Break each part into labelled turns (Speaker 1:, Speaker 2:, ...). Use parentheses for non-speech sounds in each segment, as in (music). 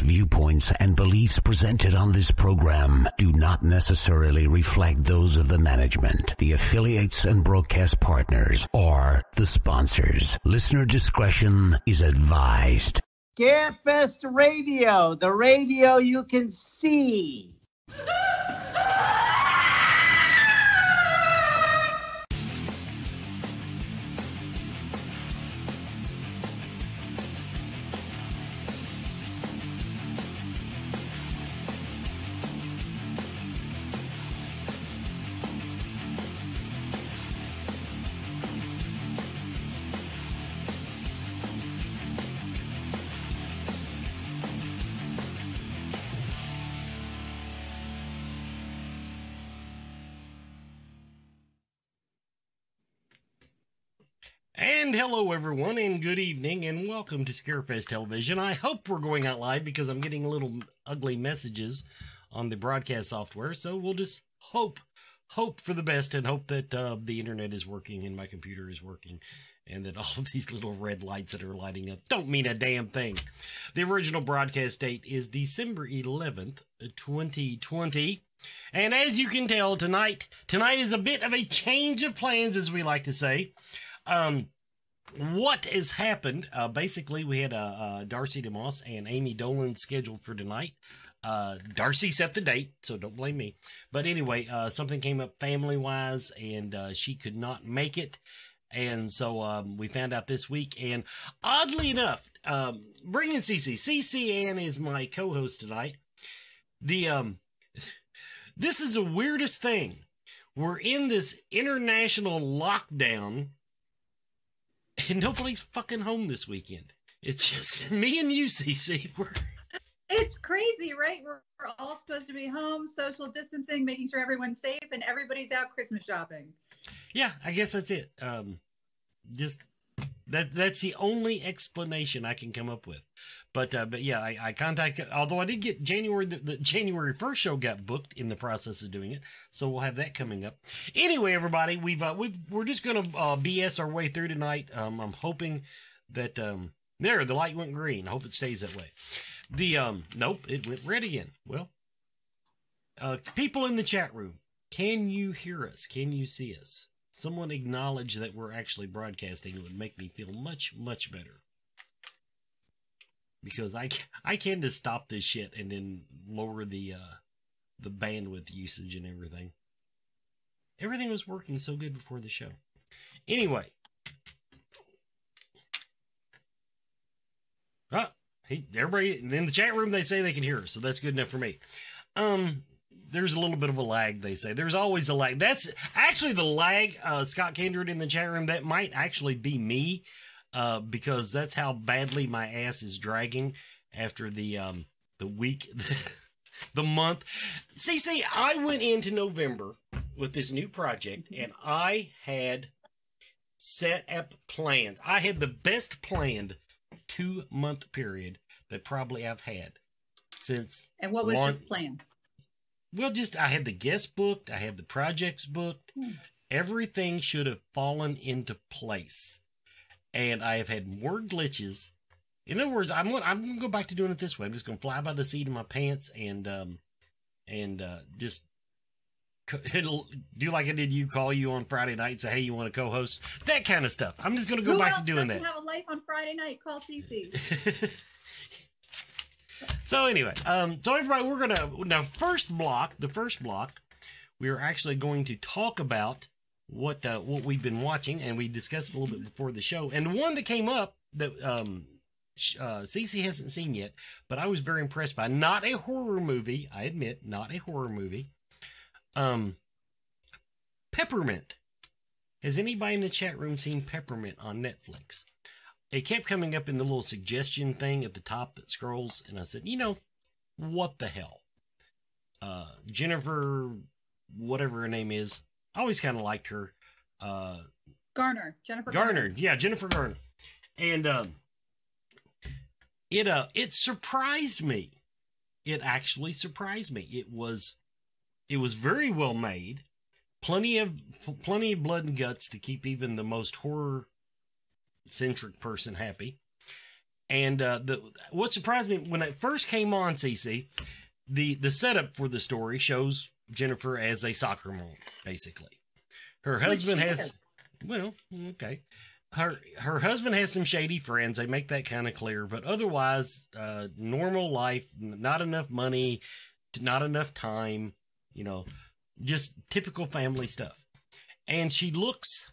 Speaker 1: Viewpoints, and beliefs presented on this program do not necessarily reflect those of the management, the affiliates and broadcast partners, or the sponsors. Listener discretion is advised.
Speaker 2: Scarefest Radio, the radio you can see.
Speaker 3: Hello, everyone, and good evening, and welcome to Scarefest Television. I hope we're going out live because I'm getting little ugly messages on the broadcast software. So we'll just hope, hope for the best, and hope that uh, the internet is working and my computer is working, and that all (laughs) of these little red lights that are lighting up don't mean a damn thing. The original broadcast date is December 11th, 2020. And as you can tell tonight, tonight is a bit of a change of plans, as we like to say. Um, what has happened? Uh, basically, we had uh, uh, Darcy DeMoss and Amy Dolan scheduled for tonight. Uh, Darcy set the date, so don't blame me. But anyway, uh, something came up family wise, and she could not make it. And so um, we found out this week. And oddly enough, um, bringing CC, CC Ann is my co-host tonight. The um, this is the weirdest thing. We're in this international lockdown and (laughs) nobody's fucking home this weekend. It's just (laughs) me and you, CC. We're
Speaker 4: it's crazy, right? We're, we're, all supposed to be home, social distancing, making sure everyone's safe, and everybody's out Christmas shopping.
Speaker 3: Yeah, I guess that's it. Um, just that that's the only explanation I can come up with. But uh, but yeah, I, I contacted. Although I did get January the, the, January first show got booked in the process of doing it, so we'll have that coming up. Anyway, everybody, we've uh, we've we're just gonna uh, BS our way through tonight. Um, I'm hoping that um there the light went green. I hope it stays that way. The um nope, it went red again. Well, uh, people in the chat room, can you hear us? Can you see us? Someone acknowledge that we're actually broadcasting. It would make me feel much, much better. Because I, I can just stop this shit and then lower the, uh, the bandwidth usage and everything. Everything was working so good before the show. Anyway. Ah, he, everybody in the chat room, they say they can hear us, so that's good enough for me. Um, there's a little bit of a lag, they say. There's always a lag. That's actually the lag, uh, Scott Kindred in the chat room. That might actually be me, uh, because that's how badly my ass is dragging after the, um, the week, (laughs) the month. See, see, I went into November with this new project and I had set up plans. I had the best planned two month period that probably I've had since.
Speaker 4: And what was this plan?
Speaker 3: Well, just I had the guest booked, I had the projects booked. Hmm. Everything should have fallen into place. And I have had more glitches. In other words, I'm gonna, I'm gonna go back to doing it this way. I'm just gonna fly by the seat of my pants and um and uh just (laughs) it'll do like I did you call you on Friday night and say, hey, you want to co-host? That kind of stuff. I'm just gonna go
Speaker 4: Who
Speaker 3: back to doing that.
Speaker 4: have a life on Friday night? Call CC. (laughs)
Speaker 3: So anyway, um, so everybody, we're gonna now first block, the first block, we are actually going to talk about what uh, what we've been watching, and we discussed a little bit before the show. And the one that came up that um, uh, Cece hasn't seen yet, but I was very impressed by. Not a horror movie, I admit, not a horror movie. Um, Peppermint. Has anybody in the chat room seen Peppermint on Netflix? it kept coming up in the little suggestion thing at the top that scrolls, and I said, you know, what the hell? Uh, Jennifer, whatever her name is, I always kind of liked her. Uh,
Speaker 4: Garner, Jennifer
Speaker 3: Garner.
Speaker 4: Garner.
Speaker 3: yeah, Jennifer Garner, and um, it uh, it surprised me. It actually surprised me. It was, it was very well made. Plenty of plenty of blood and guts to keep even the most horror centric person happy. And uh, the what surprised me when it first came on, CC, the the setup for the story shows Jennifer as a soccer mom, basically. Her husband has
Speaker 4: is.
Speaker 3: well, okay. Her her husband has some shady friends. They make that kind of clear, but otherwise, uh, normal life. Not enough money, not enough time. You know, just typical family stuff. And she looks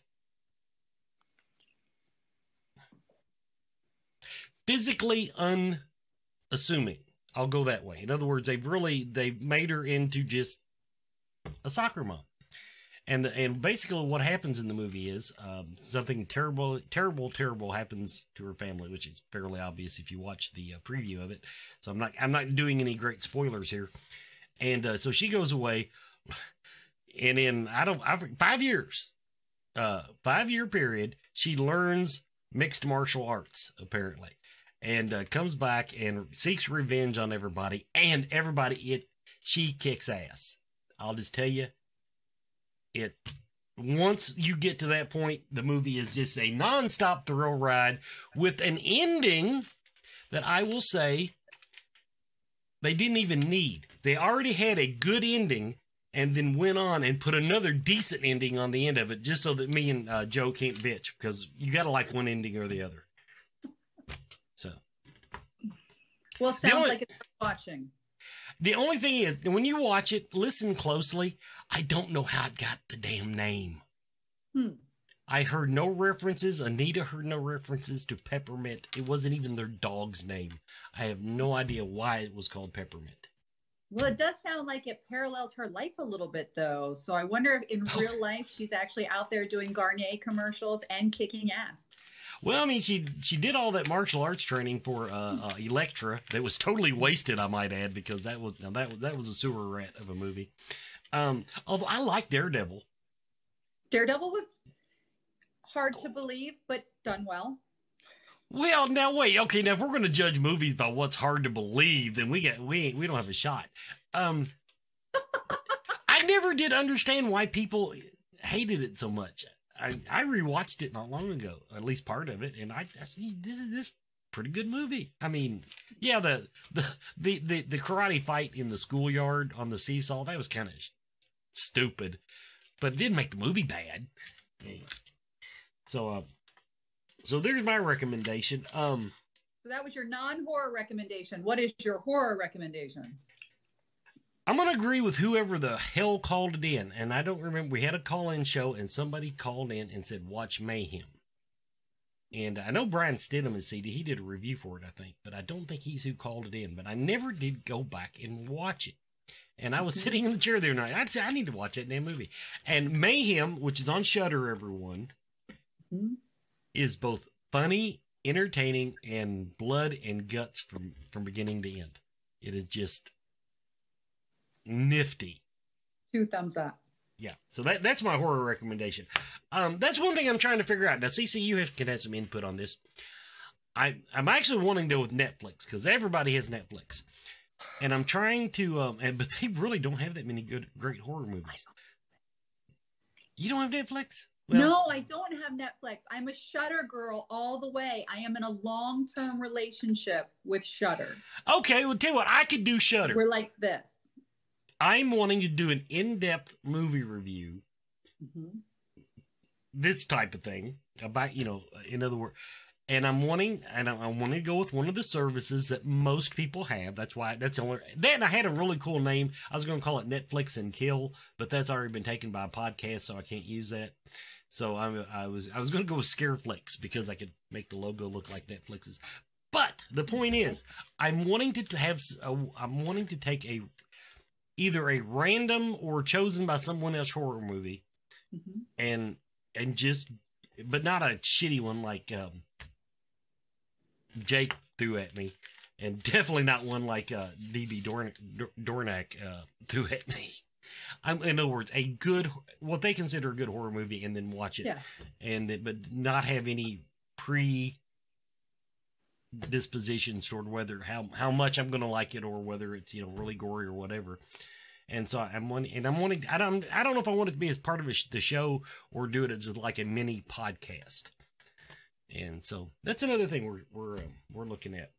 Speaker 3: physically unassuming. I'll go that way. In other words, they've really they've made her into just a soccer mom. And and basically what happens in the movie is um, something terrible, terrible, terrible happens to her family, which is fairly obvious if you watch the uh, preview of it. So I'm not I'm not doing any great spoilers here. And uh, so she goes away, and in I don't I, five years, uh, five year period, she learns mixed martial arts apparently, and uh, comes back and seeks revenge on everybody, and everybody it she kicks ass. I'll just tell you, it once you get to that point, the movie is just a nonstop thrill ride with an ending that I will say they didn't even need. They already had a good ending and then went on and put another decent ending on the end of it just so that me and uh, Joe can't bitch because you got to like one ending or the other. So
Speaker 4: Well, sounds
Speaker 3: only-
Speaker 4: like it's watching.
Speaker 3: The only thing is, when you watch it, listen closely. I don't know how it got the damn name.
Speaker 4: Hmm.
Speaker 3: I heard no references. Anita heard no references to Peppermint. It wasn't even their dog's name. I have no idea why it was called Peppermint.
Speaker 4: Well, it does sound like it parallels her life a little bit, though. So I wonder if in
Speaker 3: Oh.
Speaker 4: real life she's actually out there doing Garnier commercials and kicking ass.
Speaker 3: Well, I mean, she she did all that martial arts training for uh, uh, Elektra. That was totally wasted, I might add, because that was now that was- that was a sewer rat of a movie. Um, although I like Daredevil.
Speaker 4: Daredevil was hard to believe, but done well.
Speaker 3: Well, now wait, okay, now if we're going to judge movies by what's hard to believe, then we get we we don't have a shot. Um, (laughs) I never did understand why people hated it so much. I I rewatched it not long ago, at least part of it, and I, I this is this pretty good movie. I mean, yeah, the the the the, the karate fight in the schoolyard on the seesaw that was kind of stupid, but it didn't make the movie bad. So, uh, so there's my recommendation. Um,
Speaker 4: So that was your non-horror recommendation. What is your horror recommendation?
Speaker 3: I'm gonna agree with whoever the hell called it in, and I don't remember. We had a call-in show, and somebody called in and said, "Watch Mayhem." And I know Brian Stidham is CD. He did a review for it, I think, but I don't think he's who called it in. But I never did go back and watch it. And I was
Speaker 4: Mhm.
Speaker 3: sitting in the chair there, and I- I'd say I need to watch that damn movie. And Mayhem, which is on Shudder, everyone,
Speaker 4: Mhm.
Speaker 3: is both funny, entertaining, and blood and guts from from beginning to end. It is just nifty.
Speaker 4: Two thumbs up.
Speaker 3: Yeah. So that that's my horror recommendation. Um, that's one thing I'm trying to figure out. Now, CC, you have can have some input on this. I I'm actually wanting to go with Netflix because everybody has Netflix, and I'm trying to um, and but they really don't have that many good great horror movies. You don't have Netflix?
Speaker 4: no, I don't have Netflix. I'm a Shudder girl all the way. I am in a long-term relationship with Shudder.
Speaker 3: Okay. Well, tell you what, I could do Shudder.
Speaker 4: We're like this.
Speaker 3: I'm wanting to do an in-depth movie review,
Speaker 4: Mhm.
Speaker 3: this type of thing about you know, in other words, and I'm wanting and I'm, I'm wanting to go with one of the services that most people have. That's why that's the only. Then I had a really cool name. I was going to call it Netflix and Kill, but that's already been taken by a podcast, so I can't use that. So I, I was I was going to go with Scareflix because I could make the logo look like Netflix's. But the point is, I'm wanting to have I'm wanting to take a either a random or chosen by someone else horror movie
Speaker 4: Mhm.
Speaker 3: and and just but not a shitty one like um Jake threw at me and (laughs) definitely not one like uh DB Dorn, Dornack uh threw at me. I'm in other words a good what they consider a good horror movie and then watch it
Speaker 4: Yeah.
Speaker 3: and then, but not have any pre dispositions toward whether how how much I'm going to like it or whether it's you know really gory or whatever. And so I'm wanting, and I'm wanting. I don't. I don't know if I want it to be as part of a sh- the show or do it as like a mini podcast. And so that's another thing we're we're um, we're looking at.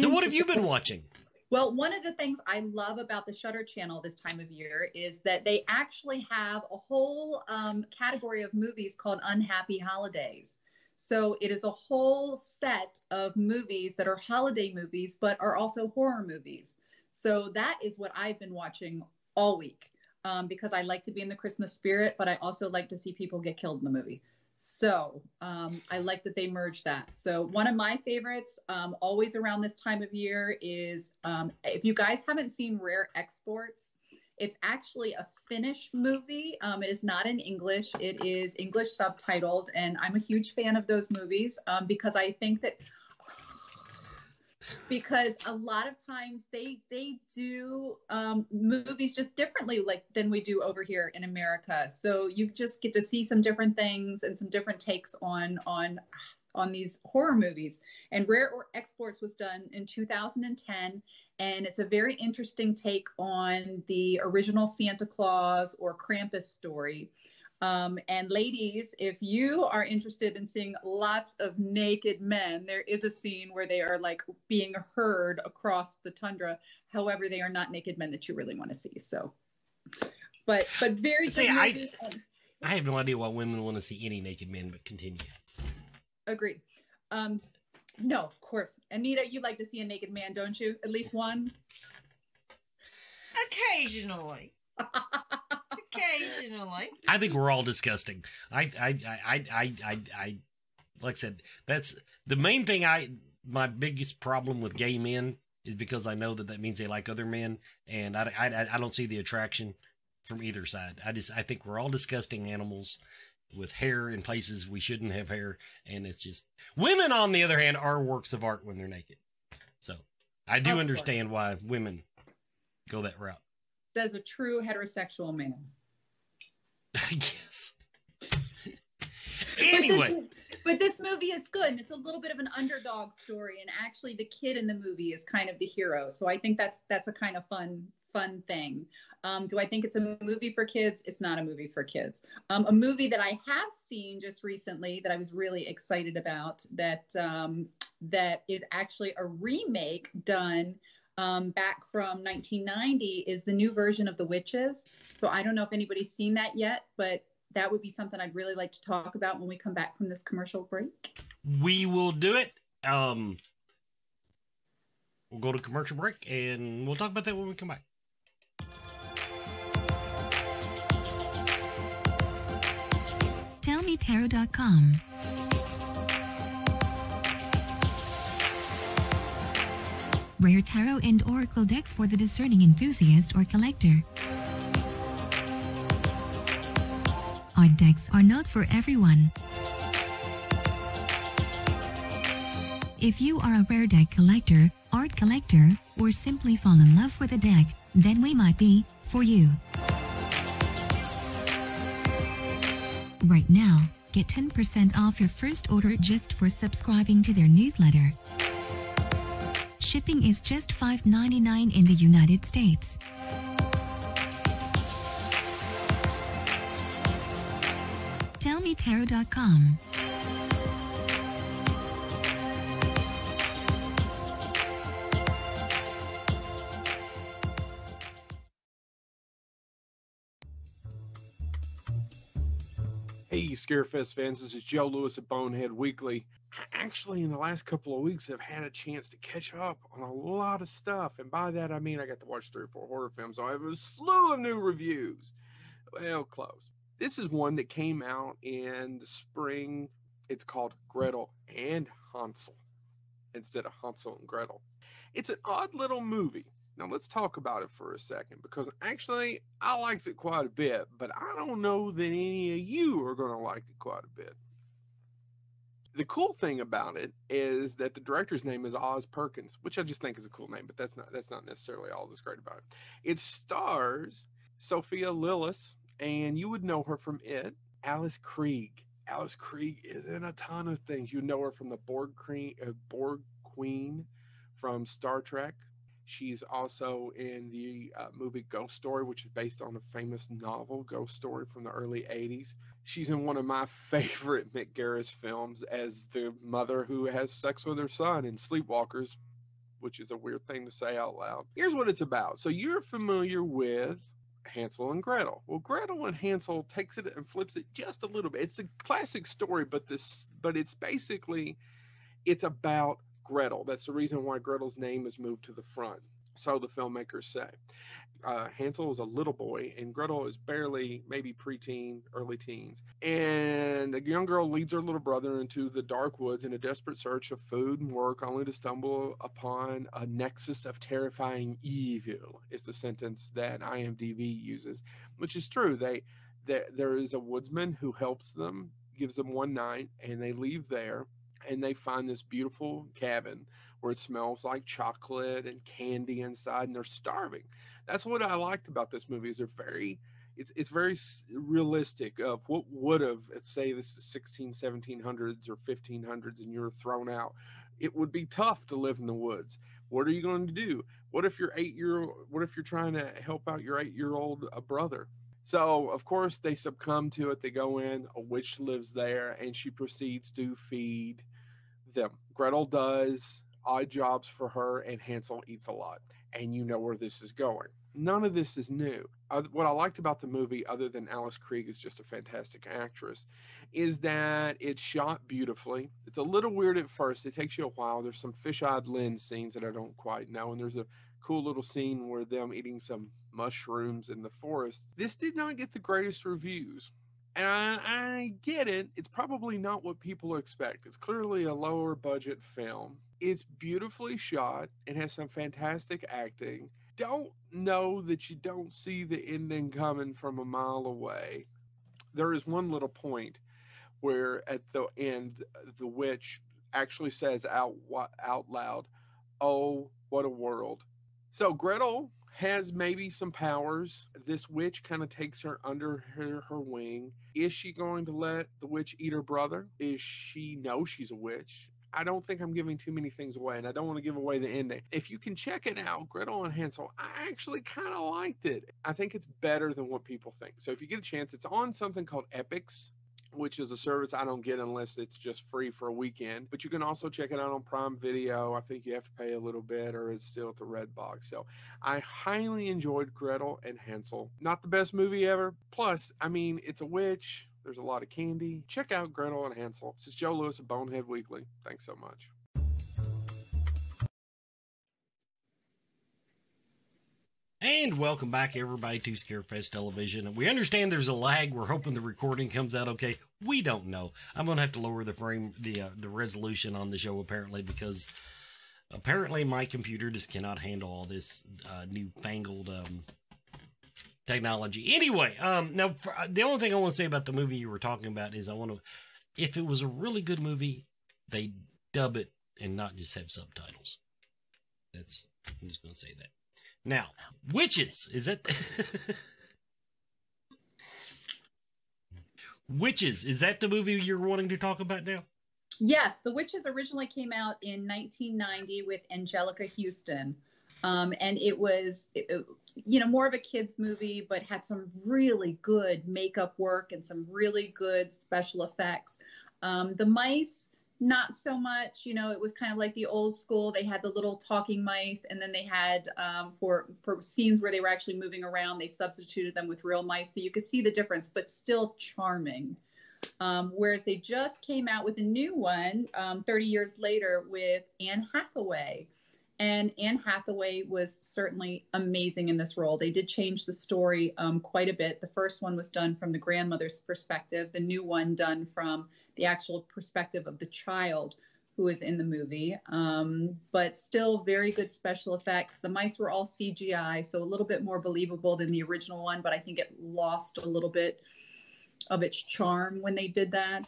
Speaker 3: So what have you been watching?
Speaker 4: Well, one of the things I love about the Shudder Channel this time of year is that they actually have a whole um, category of movies called Unhappy Holidays. So it is a whole set of movies that are holiday movies, but are also horror movies. So that is what I've been watching all week um, because I like to be in the Christmas spirit, but I also like to see people get killed in the movie. So um, I like that they merged that. So one of my favorites, um, always around this time of year, is um, if you guys haven't seen Rare Exports, it's actually a Finnish movie. Um, it is not in English. It is English subtitled, and I'm a huge fan of those movies um, because I think that (sighs) because a lot of times they they do um, movies just differently like than we do over here in America. So you just get to see some different things and some different takes on on on these horror movies. And Rare Exports was done in 2010, and it's a very interesting take on the original Santa Claus or Krampus story. Um, and ladies, if you are interested in seeing lots of naked men, there is a scene where they are like being heard across the tundra. However, they are not naked men that you really want to see. So, but but very.
Speaker 3: See, I, I have no idea why women want to see any naked men, but continue.
Speaker 4: Agreed. Um, no, of course, Anita, you like to see a naked man, don't you? At least one.
Speaker 5: Occasionally. (laughs) Occasionally.
Speaker 3: I think we're all disgusting. I, I, I, I, I, I, like I said, that's the main thing. I my biggest problem with gay men is because I know that that means they like other men, and I, I, I don't see the attraction from either side. I just I think we're all disgusting animals with hair in places we shouldn't have hair, and it's just women. On the other hand, are works of art when they're naked. So I do oh, understand why women go that route.
Speaker 4: Says a true heterosexual man.
Speaker 3: I guess. anyway.
Speaker 4: But this, but this, movie is good and it's a little bit of an underdog story and actually the kid in the movie is kind of the hero. So I think that's that's a kind of fun fun thing. Um, do I think it's a movie for kids? It's not a movie for kids. Um, a movie that I have seen just recently that I was really excited about that um, that is actually a remake done um, back from 1990 is the new version of The Witches. So I don't know if anybody's seen that yet, but that would be something I'd really like to talk about when we come back from this commercial break.
Speaker 3: We will do it. Um, we'll go to commercial break and we'll talk about that when we come back.
Speaker 6: Rare tarot and oracle decks for the discerning enthusiast or collector. Our decks are not for everyone. If you are a rare deck collector, art collector, or simply fall in love with a deck, then we might be for you. Right now, get 10% off your first order just for subscribing to their newsletter. Shipping is just $5.99 in the United States. TellMeTarot.com
Speaker 7: Scarefest fans, this is Joe Lewis at Bonehead Weekly. I actually, in the last couple of weeks, have had a chance to catch up on a lot of stuff. And by that, I mean I got to watch three or four horror films. I have a slew of new reviews. Well, close. This is one that came out in the spring. It's called Gretel and Hansel instead of Hansel and Gretel. It's an odd little movie. Now let's talk about it for a second because actually I liked it quite a bit, but I don't know that any of you are going to like it quite a bit. The cool thing about it is that the director's name is Oz Perkins, which I just think is a cool name, but that's not that's not necessarily all that's great about it. It stars Sophia Lillis, and you would know her from it. Alice Krige. Alice Krige is in a ton of things. You know her from the Borg Queen, uh, Borg Queen from Star Trek She's also in the uh, movie Ghost Story, which is based on a famous novel, Ghost Story from the early 80s. She's in one of my favorite Mick Garris films as the mother who has sex with her son in Sleepwalkers, which is a weird thing to say out loud. Here's what it's about. So you're familiar with Hansel and Gretel. Well, Gretel and Hansel takes it and flips it just a little bit. It's a classic story, but this but it's basically it's about Gretel. That's the reason why Gretel's name is moved to the front. So the filmmakers say. Uh, Hansel is a little boy, and Gretel is barely maybe preteen, early teens. And a young girl leads her little brother into the dark woods in a desperate search of food and work, only to stumble upon a nexus of terrifying evil. Is the sentence that IMDb uses, which is true. They, they there is a woodsman who helps them, gives them one night, and they leave there and they find this beautiful cabin where it smells like chocolate and candy inside and they're starving. That's what i liked about this movie is they're very it's, it's very realistic of what would have say this is 16 1700s or 1500s and you're thrown out. It would be tough to live in the woods. What are you going to do? What if you're eight year what if you're trying to help out your eight year old uh, brother so, of course, they succumb to it. They go in, a witch lives there, and she proceeds to feed them. Gretel does odd jobs for her, and Hansel eats a lot. And you know where this is going. None of this is new. What I liked about the movie, other than Alice Krige is just a fantastic actress, is that it's shot beautifully. It's a little weird at first. It takes you a while. There's some fish-eyed lens scenes that I don't quite know, and there's a cool little scene where them eating some mushrooms in the forest. This did not get the greatest reviews. And I, I get it. It's probably not what people expect. It's clearly a lower budget film. It's beautifully shot. It has some fantastic acting. Don't know that you don't see the ending coming from a mile away. There is one little point where at the end, the witch actually says out out loud, "Oh, what a world!" So Gretel has maybe some powers. This witch kind of takes her under her, her wing. Is she going to let the witch eat her brother? Is she know she's a witch? I don't think I'm giving too many things away, and I don't want to give away the ending. If you can check it out, Gretel and Hansel, I actually kind of liked it. I think it's better than what people think. So if you get a chance, it's on something called Epix which is a service I don't get unless it's just free for a weekend. But you can also check it out on Prime Video. I think you have to pay a little bit, or it's still at the Redbox. So I highly enjoyed Gretel and Hansel. Not the best movie ever. Plus, I mean, it's a witch. There's a lot of candy. Check out Gretel and Hansel. This is Joe Lewis of Bonehead Weekly. Thanks so much.
Speaker 3: And welcome back, everybody, to Scarefest Television. We understand there's a lag. We're hoping the recording comes out okay. We don't know. I'm to have to lower the frame, the uh, the resolution on the show apparently because apparently my computer just cannot handle all this uh, newfangled um, technology. Anyway, um, now for, uh, the only thing I want to say about the movie you were talking about is I want to, if it was a really good movie, they dub it and not just have subtitles. That's I'm just to say that. Now, witches. Is that (laughs) Witches. Is that the movie you're wanting to talk about now?
Speaker 4: Yes, The Witches originally came out in 1990 with Anjelica Huston, Um, and it was, it, you know, more of a kids movie, but had some really good makeup work and some really good special effects. Um, the mice not so much you know it was kind of like the old school they had the little talking mice and then they had um, for for scenes where they were actually moving around they substituted them with real mice so you could see the difference but still charming. Um, whereas they just came out with a new one um, 30 years later with anne hathaway and Anne Hathaway was certainly amazing in this role. They did change the story um, quite a bit. The first one was done from the grandmother's perspective, the new one done from the actual perspective of the child who is in the movie. Um, but still very good special effects. The mice were all CGI, so a little bit more believable than the original one, but I think it lost a little bit of its charm when they did that.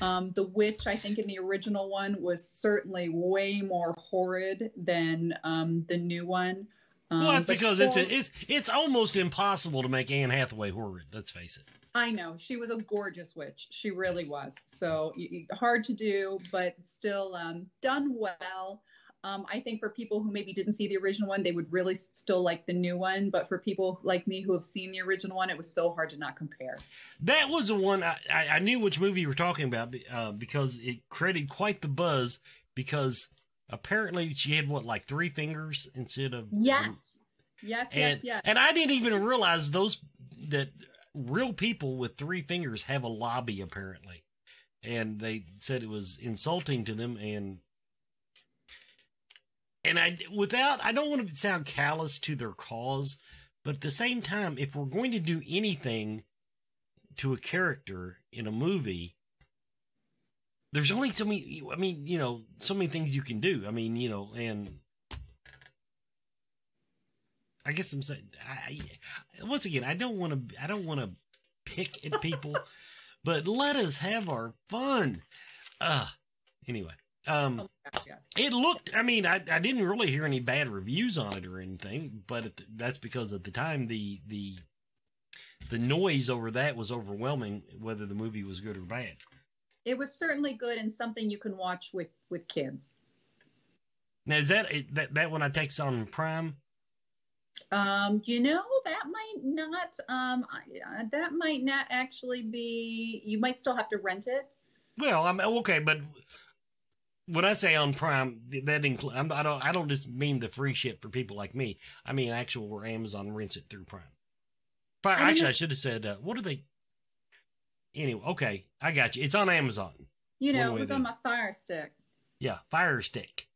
Speaker 4: Um, the witch, I think, in the original one was certainly way more horrid than um, the new one.
Speaker 3: Um, well, that's because still, it's a, it's it's almost impossible to make Anne Hathaway horrid. Let's face it.
Speaker 4: I know she was a gorgeous witch. She really yes. was. So hard to do, but still um, done well. Um, I think for people who maybe didn't see the original one, they would really still like the new one. But for people like me who have seen the original one, it was so hard to not compare.
Speaker 3: That was the one I, I, knew which movie you were talking about uh, because it created quite the buzz because apparently she had what like three fingers instead of
Speaker 4: Yes, yes,
Speaker 3: and
Speaker 4: yes, yes.
Speaker 3: and I didn't even realize those that real people with three fingers have a lobby apparently, and they said it was insulting to them and and I without I don't want to sound callous to their cause, but at the same time, if we're going to do anything to a character in a movie. There's only so many. I mean, you know, so many things you can do. I mean, you know, and I guess I'm saying, I, once again, I don't want to, I don't want to pick at people, (laughs) but let us have our fun. Uh, anyway, um,
Speaker 4: Oh gosh, yes.
Speaker 3: it looked, I mean, I, I didn't really hear any bad reviews on it or anything, but the, that's because at the time the, the, the noise over that was overwhelming, whether the movie was good or bad.
Speaker 4: It was certainly good and something you can watch with with kids.
Speaker 3: Now, is that, that, that one I takes on Prime?
Speaker 4: Um, you know, that might not um I- uh, that might not actually be you might still have to rent it.
Speaker 3: Well, I'm okay, but when I say on Prime, that include I don't I don't just mean the free shit for people like me. I mean actual where Amazon rents it through Prime.
Speaker 4: I mean,
Speaker 3: Actually, I should have said uh, what are they? Anyway, okay, I got you. It's on Amazon.
Speaker 4: You know, it was on my fire stick.
Speaker 3: Yeah, Fire Stick.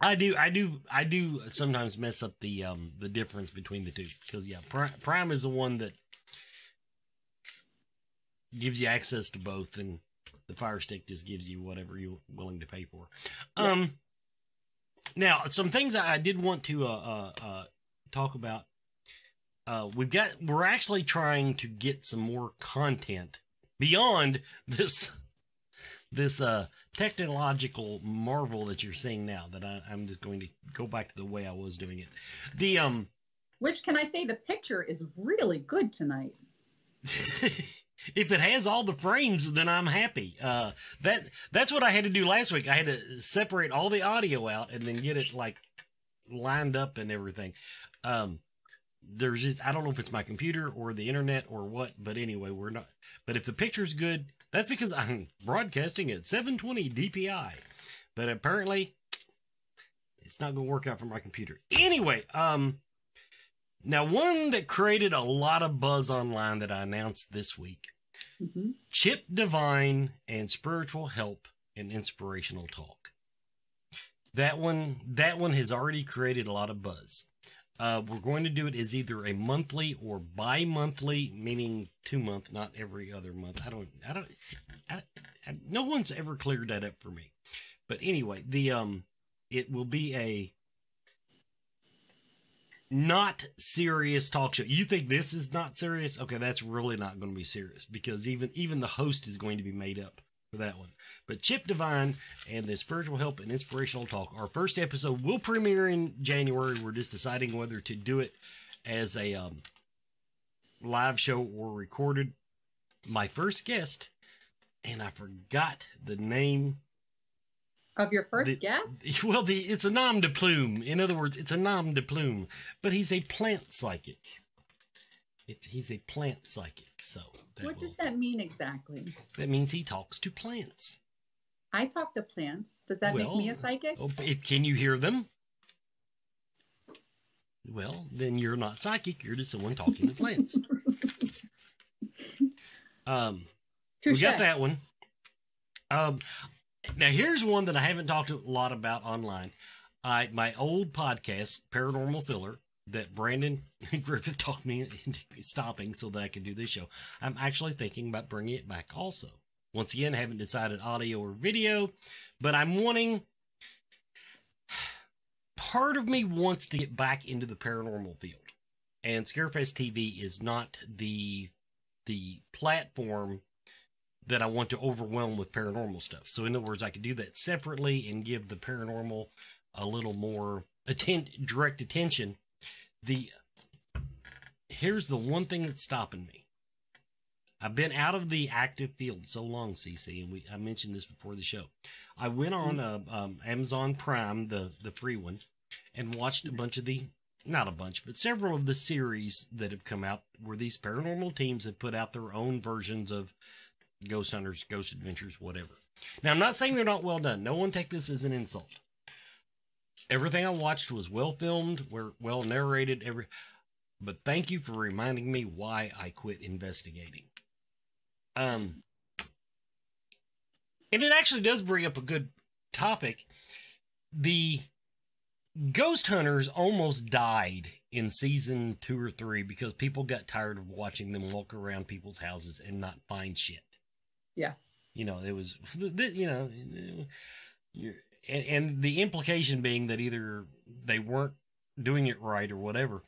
Speaker 3: I do, I do, I do sometimes mess up the um the difference between the two because yeah, Prime, Prime is the one that gives you access to both, and the Fire Stick just gives you whatever you're willing to pay for.
Speaker 4: Yeah.
Speaker 3: Um, now some things I did want to uh uh, uh talk about. Uh, we've got we're actually trying to get some more content beyond this this uh technological marvel that you're seeing now that I, I'm just going to go back to the way I was doing it. The um
Speaker 4: Which can I say the picture is really good tonight. (laughs)
Speaker 3: if it has all the frames, then I'm happy. Uh that that's what I had to do last week. I had to separate all the audio out and then get it like lined up and everything. Um there's just I don't know if it's my computer or the internet or what, but anyway, we're not but if the picture's good, that's because (laughs) I'm broadcasting at 720 DPI. But apparently it's not going to work out for my computer. Anyway, um now one that created a lot of buzz online that I announced this week.
Speaker 4: Hmm
Speaker 3: Chip Divine and spiritual help and inspirational talk. That one, that one has already created a lot of buzz. Uh, we're going to do it as either a monthly or bi-monthly, meaning two month, not every other month. I don't, I don't, I, I, no one's ever cleared that up for me. But anyway, the um, it will be a not serious talk show. You think this is not serious? Okay, that's really not going to be serious because even even the host is going to be made up for that one. But Chip Divine and the Spiritual Help and Inspirational Talk, our first episode will premiere in January. We're just deciding whether to do it as a um, live show or recorded. My first guest, and I forgot the name
Speaker 4: Of your first
Speaker 3: The-
Speaker 4: guest? (laughs)
Speaker 3: well, the it's a nom de plume. In other words, it's a nom de plume, but he's a plant psychic. It's he's a plant psychic. So
Speaker 4: What
Speaker 3: will-
Speaker 4: does that mean exactly?
Speaker 3: that means he talks to plants.
Speaker 4: I talk to plants. Does that make me a psychic?
Speaker 3: Oh, if, can you hear them? Well, then you're not psychic. You're just someone talking to plants. (laughs) um, we got that one. Um, now here's one that I haven't talked a lot about online. I my old podcast, Paranormal Filler, that Brandon (laughs) Griffith talked me into stopping so that I can do this show. I'm actually thinking about bringing it back. Also, once again, I haven't decided audio or video, but I'm wanting. (sighs) Part of me wants to get back into the paranormal field, and Scarefest TV is not the the platform that I want to overwhelm with paranormal stuff. So, in other words, I could do that separately and give the paranormal a little more atten- direct attention. The here's the one thing that's stopping me. I've been out of the active field so long, CC, and we I mentioned this before the show. I went on uh, um, Amazon Prime, the the free one, and watched a bunch of the not a bunch, but several of the series that have come out where these paranormal teams have put out their own versions of Ghost Hunters, Ghost Adventures, whatever. Now, I'm not saying they're not well done. No one take this as an insult. Everything I watched was well filmed, were well narrated. Every, but thank you for reminding me why I quit investigating. Um, and it actually does bring up a good topic. The Ghost Hunters almost died in season two or three because people got tired of watching them walk around people's houses and not find shit.
Speaker 4: Yeah.
Speaker 3: You know, it was, (laughs) you know, and, and the implication being that either they weren't doing it right or whatever.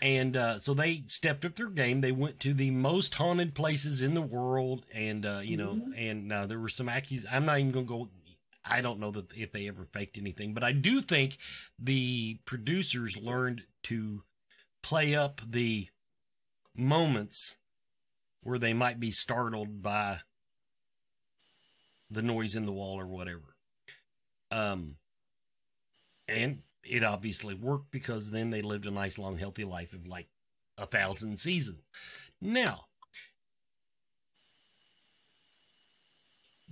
Speaker 3: And uh, so they stepped up their game. They went to the most haunted places in the world, and uh, you know, mm-hmm. and uh, there were some accusations. I'm not even going to go. I don't know that if they ever faked anything, but I do think the producers learned to play up the moments where they might be startled by the noise in the wall or whatever. Um, and it obviously worked because then they lived a nice, long, healthy life of like a thousand seasons. Now,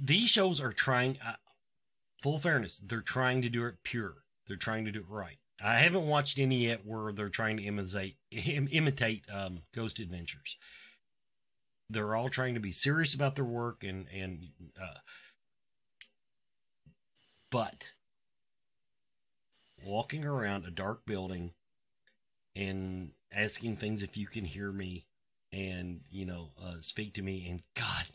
Speaker 3: these shows are trying, uh, full fairness, they're trying to do it pure. They're trying to do it right. I haven't watched any yet where they're trying to imitate imitate um, Ghost Adventures. They're all trying to be serious about their work and and uh, but walking around a dark building and asking things if you can hear me and you know uh, speak to me and god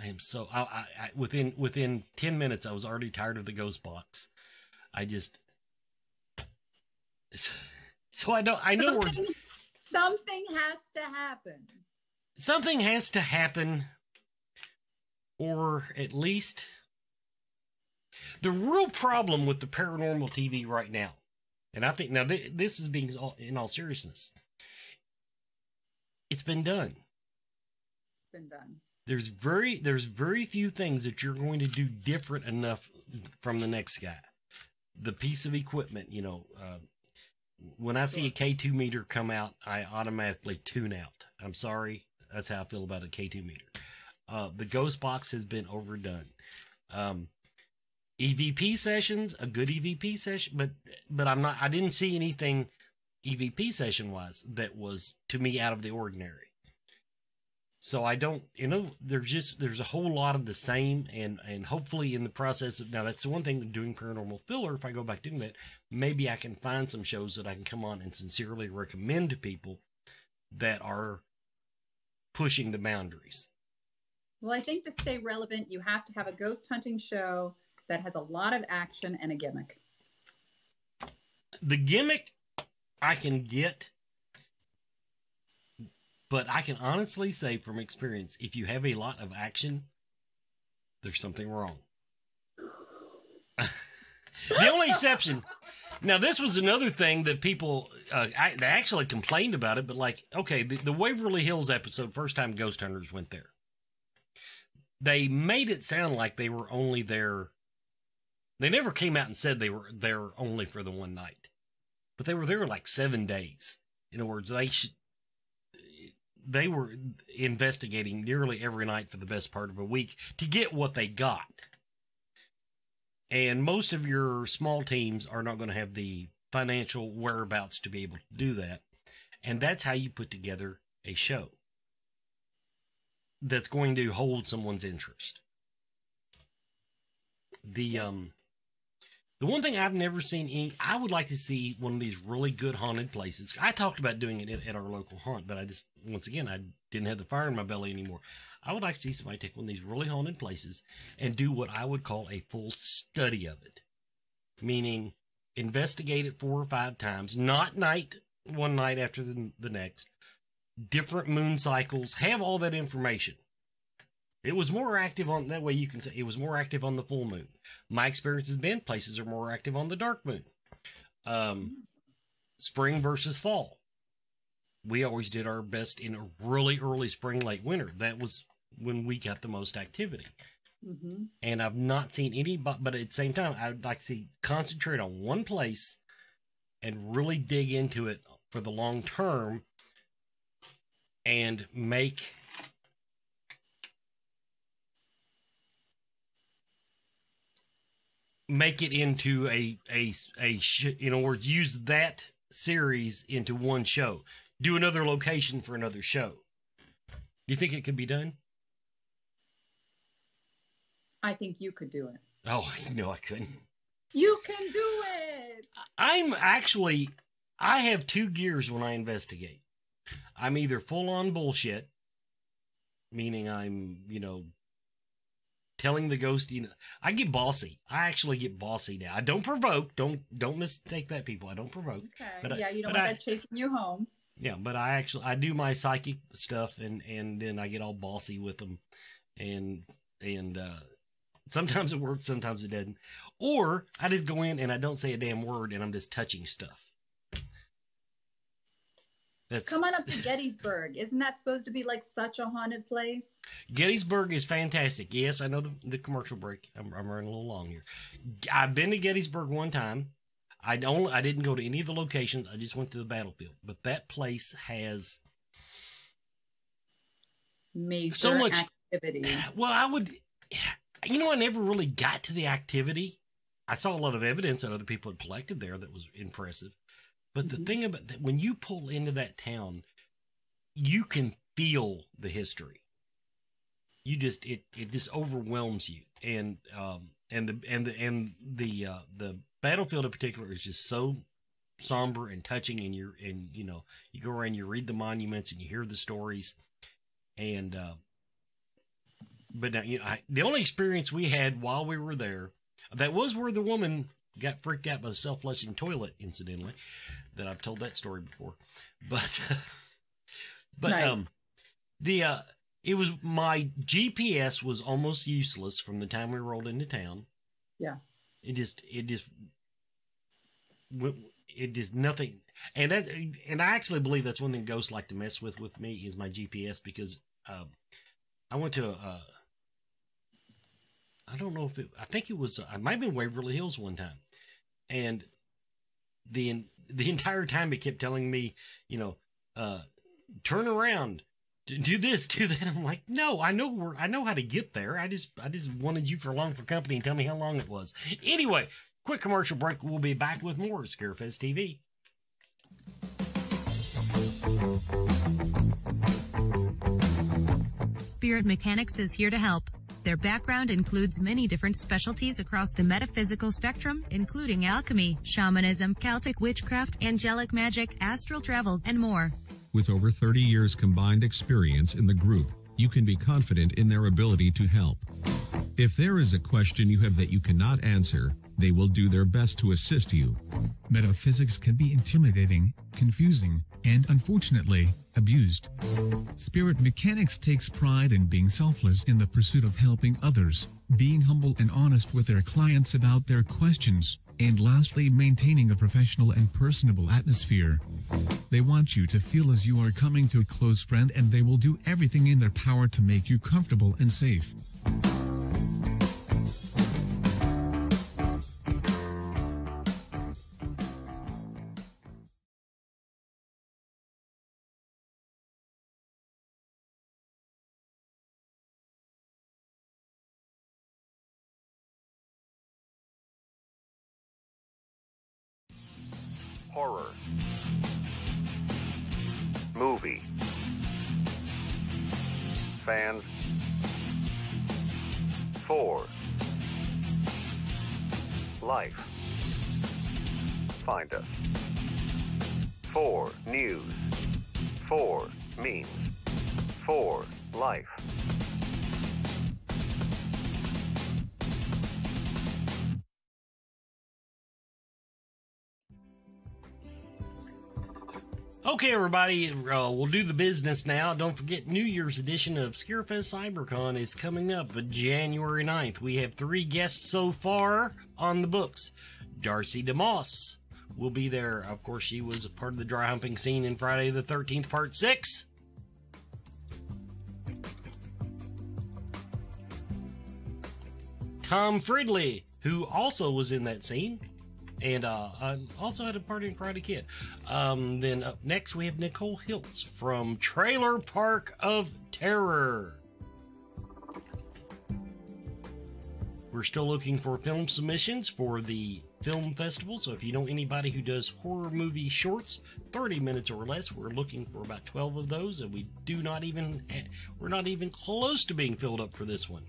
Speaker 3: i am so I, I, I, within within 10 minutes i was already tired of the ghost box. I just so i don't i know
Speaker 4: something, something has to happen.
Speaker 3: Something has to happen or at least the real problem with the paranormal TV right now, and I think now th- this is being all, in all seriousness, it's been done.
Speaker 4: It's been done.
Speaker 3: There's very there's very few things that you're going to do different enough from the next guy. The piece of equipment, you know, uh, when I see a K2 meter come out, I automatically tune out. I'm sorry. That's how I feel about a K2 meter. Uh, the ghost box has been overdone. Um, EVP sessions, a good EVP session, but but I'm not. I didn't see anything EVP session wise that was to me out of the ordinary. So I don't, you know, there's just there's a whole lot of the same, and and hopefully in the process of now that's the one thing doing paranormal filler. If I go back to doing that, maybe I can find some shows that I can come on and sincerely recommend to people that are pushing the boundaries.
Speaker 4: Well, I think to stay relevant, you have to have a ghost hunting show that has a lot of action and a gimmick.
Speaker 3: The gimmick I can get, but I can honestly say from experience, if you have a lot of action, there's something wrong. (laughs) the only exception. Now, this was another thing that people uh, I, they actually complained about it, but like, okay, the, the Waverly Hills episode, first time Ghost Hunters went there, they made it sound like they were only there they never came out and said they were there only for the one night, but they were there like seven days. In other words, they they were investigating nearly every night for the best part of a week to get what they got. And most of your small teams are not going to have the financial whereabouts to be able to do that. And that's how you put together a show that's going to hold someone's interest. The um the one thing I've never seen any, I would like to see one of these really good haunted places. I talked about doing it at, at, our local haunt, but I just, once again, I didn't have the fire in my belly anymore. I would like to see somebody take one of these really haunted places and do what I would call a full study of it. Meaning, investigate it four or five times, not night, one night after the, the next, different moon cycles, have all that information. It was more active on that way you can say it was more active on the full moon. My experience has been places are more active on the dark moon. Um, spring versus fall. we always did our best in a really early spring, late winter. That was when we got the most activity.
Speaker 4: hmm
Speaker 3: And I've not seen any, but, but at the same time, I'd like to see concentrate on one place and really dig into it for the long term and make make it into a a a sh- in other words use that series into one show. Do another location for another show. Do you think it could be done?
Speaker 4: I think you could do it.
Speaker 3: oh (laughs) no i couldn't.
Speaker 4: You can do it.
Speaker 3: i'm actually i have two gears when i investigate. I'm either full on bullshit meaning i'm you know telling the ghost you know i get bossy. I actually get bossy now. I don't provoke. Don't don't mistake that people. I don't provoke.
Speaker 4: Okay.
Speaker 3: But I-
Speaker 4: yeah, you don't want
Speaker 3: I-
Speaker 4: that chasing you home.
Speaker 3: Yeah, but I actually I do my psychic stuff and and then I get all bossy with them, and and uh, sometimes it works, sometimes it doesn't, or I just go in and I don't say a damn word and I'm just touching stuff. That's
Speaker 4: Come on up to Gettysburg. Isn't that supposed to be like such a haunted place?
Speaker 3: Gettysburg is fantastic. Yes, I know the, the commercial break. I'm, I'm running a little long here. I've been to Gettysburg one time. I don't. I didn't go to any of the locations. I just went to the battlefield. But that place has
Speaker 4: Major
Speaker 3: So much-
Speaker 4: activity. (sighs)
Speaker 3: Well, I would, you know, I never really got to the activity. I saw a lot of evidence that other people had collected there that was impressive. But the
Speaker 4: Mhm.
Speaker 3: thing about that, when you pull into that town, you can feel the history. You just it it just overwhelms you, and um and the and the and the uh, the battlefield in particular is just so somber and touching, and you're and you know you go around, you read the monuments, and you hear the stories, and uh, but now, you know, I, the only experience we had while we were there, that was where the woman got freaked out by the self-flushing toilet, incidentally. That I've told that story before, but (laughs) but
Speaker 4: Nice.
Speaker 3: um, the uh, it was my GPS was almost useless from the time we rolled into town.
Speaker 4: Yeah.
Speaker 3: it just it just it is nothing, and that and I actually believe that's one thing ghosts like to mess with with me is my GPS because um, I went to a. Uh, I don't know if it. I think it was. I might have been Waverly Hills one time, and the the entire time it kept telling me, you know, uh, turn around, do this, (laughs) do that. I'm like, no, I know where. I know how to get there. I just I just wanted you for long for company and tell me how long it was. Anyway, quick commercial break. We'll be back with more Scarefest TV.
Speaker 6: Spirit Mechanics is here to help. Their background includes many different specialties across the metaphysical spectrum, including alchemy, shamanism, Celtic witchcraft, angelic magic, astral travel, and more.
Speaker 5: With over 30 years combined experience in the group, you can be confident in their ability to help. If there is a question you have that you cannot answer, they will do their best to assist you.
Speaker 8: Metaphysics can be intimidating, confusing, and unfortunately, abused. Spirit Mechanics takes pride in being selfless in the pursuit of helping others, being humble and honest with their clients about their questions, and lastly, maintaining a professional and personable atmosphere. They want you to feel as you are coming to a close friend and they will do everything in their power to make you comfortable and safe.
Speaker 3: Everybody, uh, we'll do the business now. Don't forget, New Year's edition of Scarefest CyberCon is coming up January 9th. We have three guests so far on the books Darcy DeMoss, will be there. Of course, she was a part of the dry humping scene in Friday the 13th, Part 6. Tom Fridley, who also was in that scene, and uh, uh, also had a party in Karate Kid. Um, then up next, we have Nichole Hiltz from Trailer Park of Terror. We're still looking for film submissions for the film festival. So if you know anybody who does horror movie shorts, 30 minutes or less, we're looking for about 12 of those, and we do not even we're not even close to being filled up for this one.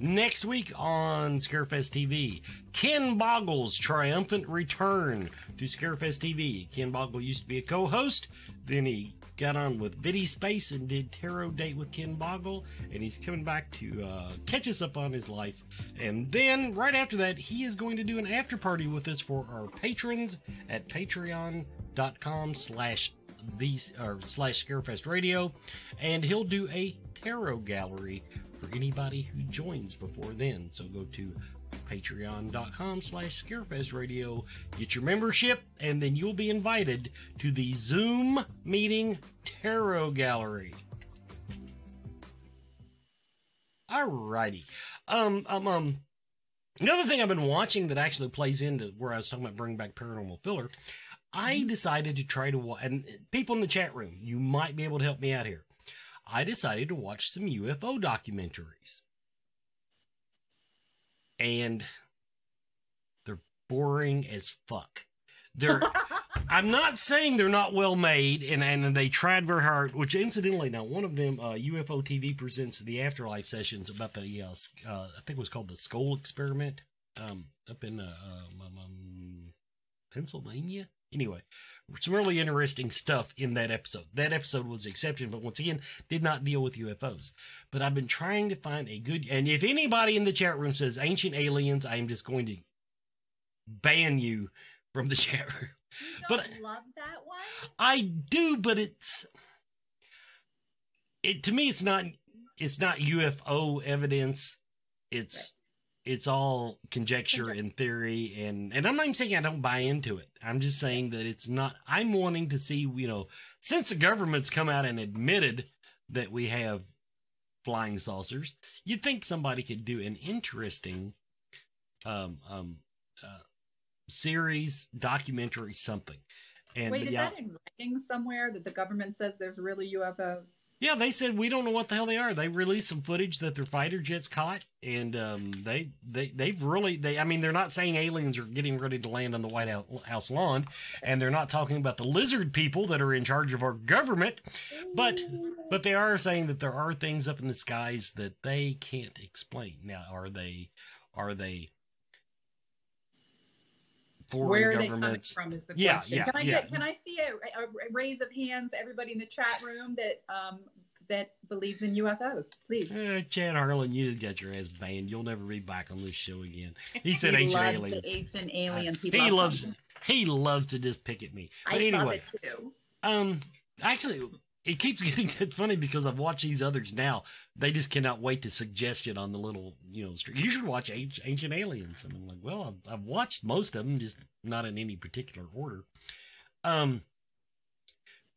Speaker 3: Next week on Scarefest TV, Ken Boggle's triumphant return to Scarefest TV. Ken Boggle used to be a co-host, then he got on with Vidi Space and did Tarot Date with Ken Boggle, and he's coming back to uh, catch us up on his life. And then right after that, he is going to do an after party with us for our patrons at patreon.com slash these or slash Scarefest Radio, and he'll do a tarot gallery for anybody who joins before then. So go to patreon.com slash scarefest radio get your membership and then you'll be invited to the zoom meeting tarot gallery. Alrighty. Um um um another thing i've been watching that actually plays into where i was talking about bringing back paranormal filler i decided to try to and people in the chat room you might be able to help me out here I decided to watch some UFO documentaries. And they're boring as fuck. They're (laughs) I'm not saying they're not well made and, and they tried very hard, which incidentally now one of them uh, UFO TV presents the afterlife sessions about the uh, uh, I think it was called the Scole experiment um, up in uh, um, um, Pennsylvania. Anyway, some really interesting stuff in that episode. That episode was the exception, but once again, did not deal with UFOs. But I've been trying to find a good, and if anybody in the chat room says ancient aliens, I am just going to ban you from the (laughs) chat room.
Speaker 4: You
Speaker 3: But-
Speaker 4: don't love that one?
Speaker 3: I do, but it's it to me. It's not. It's not UFO evidence. It's it's all conjecture and theory, and and I'm not even saying I don't buy into it. I'm just saying that it's not. I'm wanting to see. You know, since the government's come out and admitted that we have flying saucers, you'd think somebody could do an interesting um um uh, series, documentary, something. And
Speaker 4: Wait, is
Speaker 3: yeah,
Speaker 4: that in writing somewhere that the government says there's really UFOs?
Speaker 3: Yeah, they said we don't know what the hell they are. They released some footage that their fighter jets caught, and um, they they they've really they. I mean, they're not saying aliens are getting ready to land on the White House lawn, and they're not talking about the lizard people that are in charge of our government, but but they are saying that there are things up in the skies that they can't explain. Now, are they are they foreign
Speaker 4: Where are they coming from is the
Speaker 3: Yeah,
Speaker 4: question.
Speaker 3: yeah,
Speaker 4: can I
Speaker 3: yeah.
Speaker 4: get can I see a, a raise of hands, everybody in the chat room that um that believes in UFOs, please.
Speaker 3: Uh, Chad Harlan, you got your ass banned. You'll never be back on this show again. He said
Speaker 4: he
Speaker 3: ancient
Speaker 4: loves
Speaker 3: aliens.
Speaker 4: ancient aliens. He,
Speaker 3: he loves
Speaker 4: them.
Speaker 3: he loves to just pick at me. But
Speaker 4: I
Speaker 3: anyway,
Speaker 4: love it too.
Speaker 3: um, actually, it keeps (laughs) getting funny because I've watched these others now. They just cannot wait to suggest it on the little you know stream. You should watch Ancient, Ancient Aliens, and I'm like, well, I've, I've watched most of them, just not in any particular order. Um,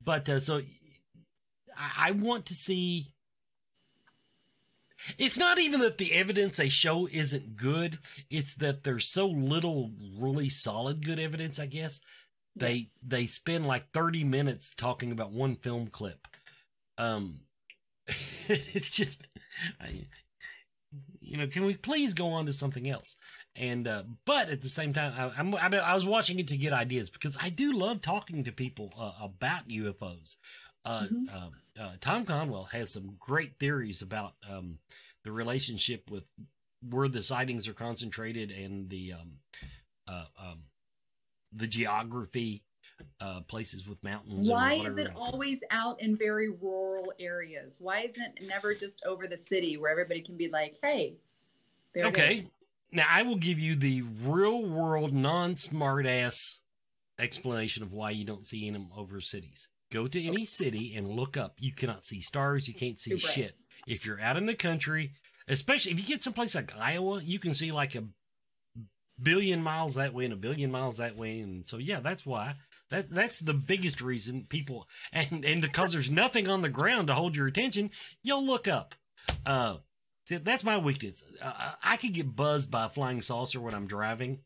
Speaker 3: but uh, so I, I want to see. It's not even that the evidence they show isn't good. It's that there's so little really solid good evidence, I guess. They they spend like 30 minutes talking about one film clip. Um (laughs) it's just I, you know, can we please go on to something else? And uh but at the same time I, I'm I, I was watching it to get ideas because I do love talking to people uh, about UFOs. Uh,
Speaker 4: Mhm.
Speaker 3: um, uh, Tom Conwell has some great theories about um, the relationship with where the sightings are concentrated and the um, uh, um, the geography, uh, places with mountains.
Speaker 4: Why is it always out in very rural areas? Why isn't it never just over the city where everybody can be like, hey,
Speaker 3: Okay. Now I will give you the real world non smart ass explanation of why you don't see them over cities. Go to any city and look up. You cannot see stars. You can't see
Speaker 4: Too bright.
Speaker 3: shit. If you're out in the country, especially if you get someplace like Iowa, you can see like a billion miles that way and a billion miles that way, and so yeah, that's why. That that's the biggest reason people and and because there's nothing on the ground to hold your attention, you'll look up. Uh, see, that's my weakness. Uh, I could get buzzed by a flying saucer when I'm driving.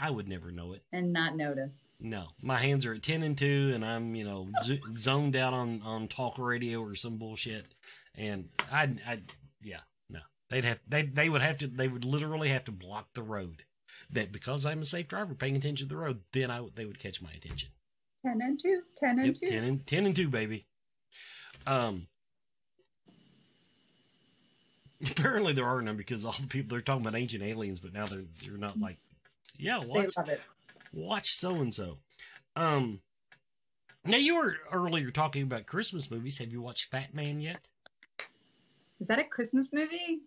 Speaker 3: I would never know it.
Speaker 4: And not notice.
Speaker 3: No, my hands are at ten and two, and I'm you know zoned out on on talk radio or some bullshit, and I I yeah no they'd have they they would have to they would literally have to block the road. That because I'm a safe driver, paying attention to the road, then I would- they would catch my attention.
Speaker 4: 10 and 2. 10 and
Speaker 3: Yep,
Speaker 4: 2.
Speaker 3: 10 and 10 and 2 baby um (laughs) apparently there are none because all the people they're talking about ancient aliens but now they're they're not like yeah watch watch so and so um now you were earlier talking about christmas movies have you watched fat man yet
Speaker 4: Is that a Christmas movie?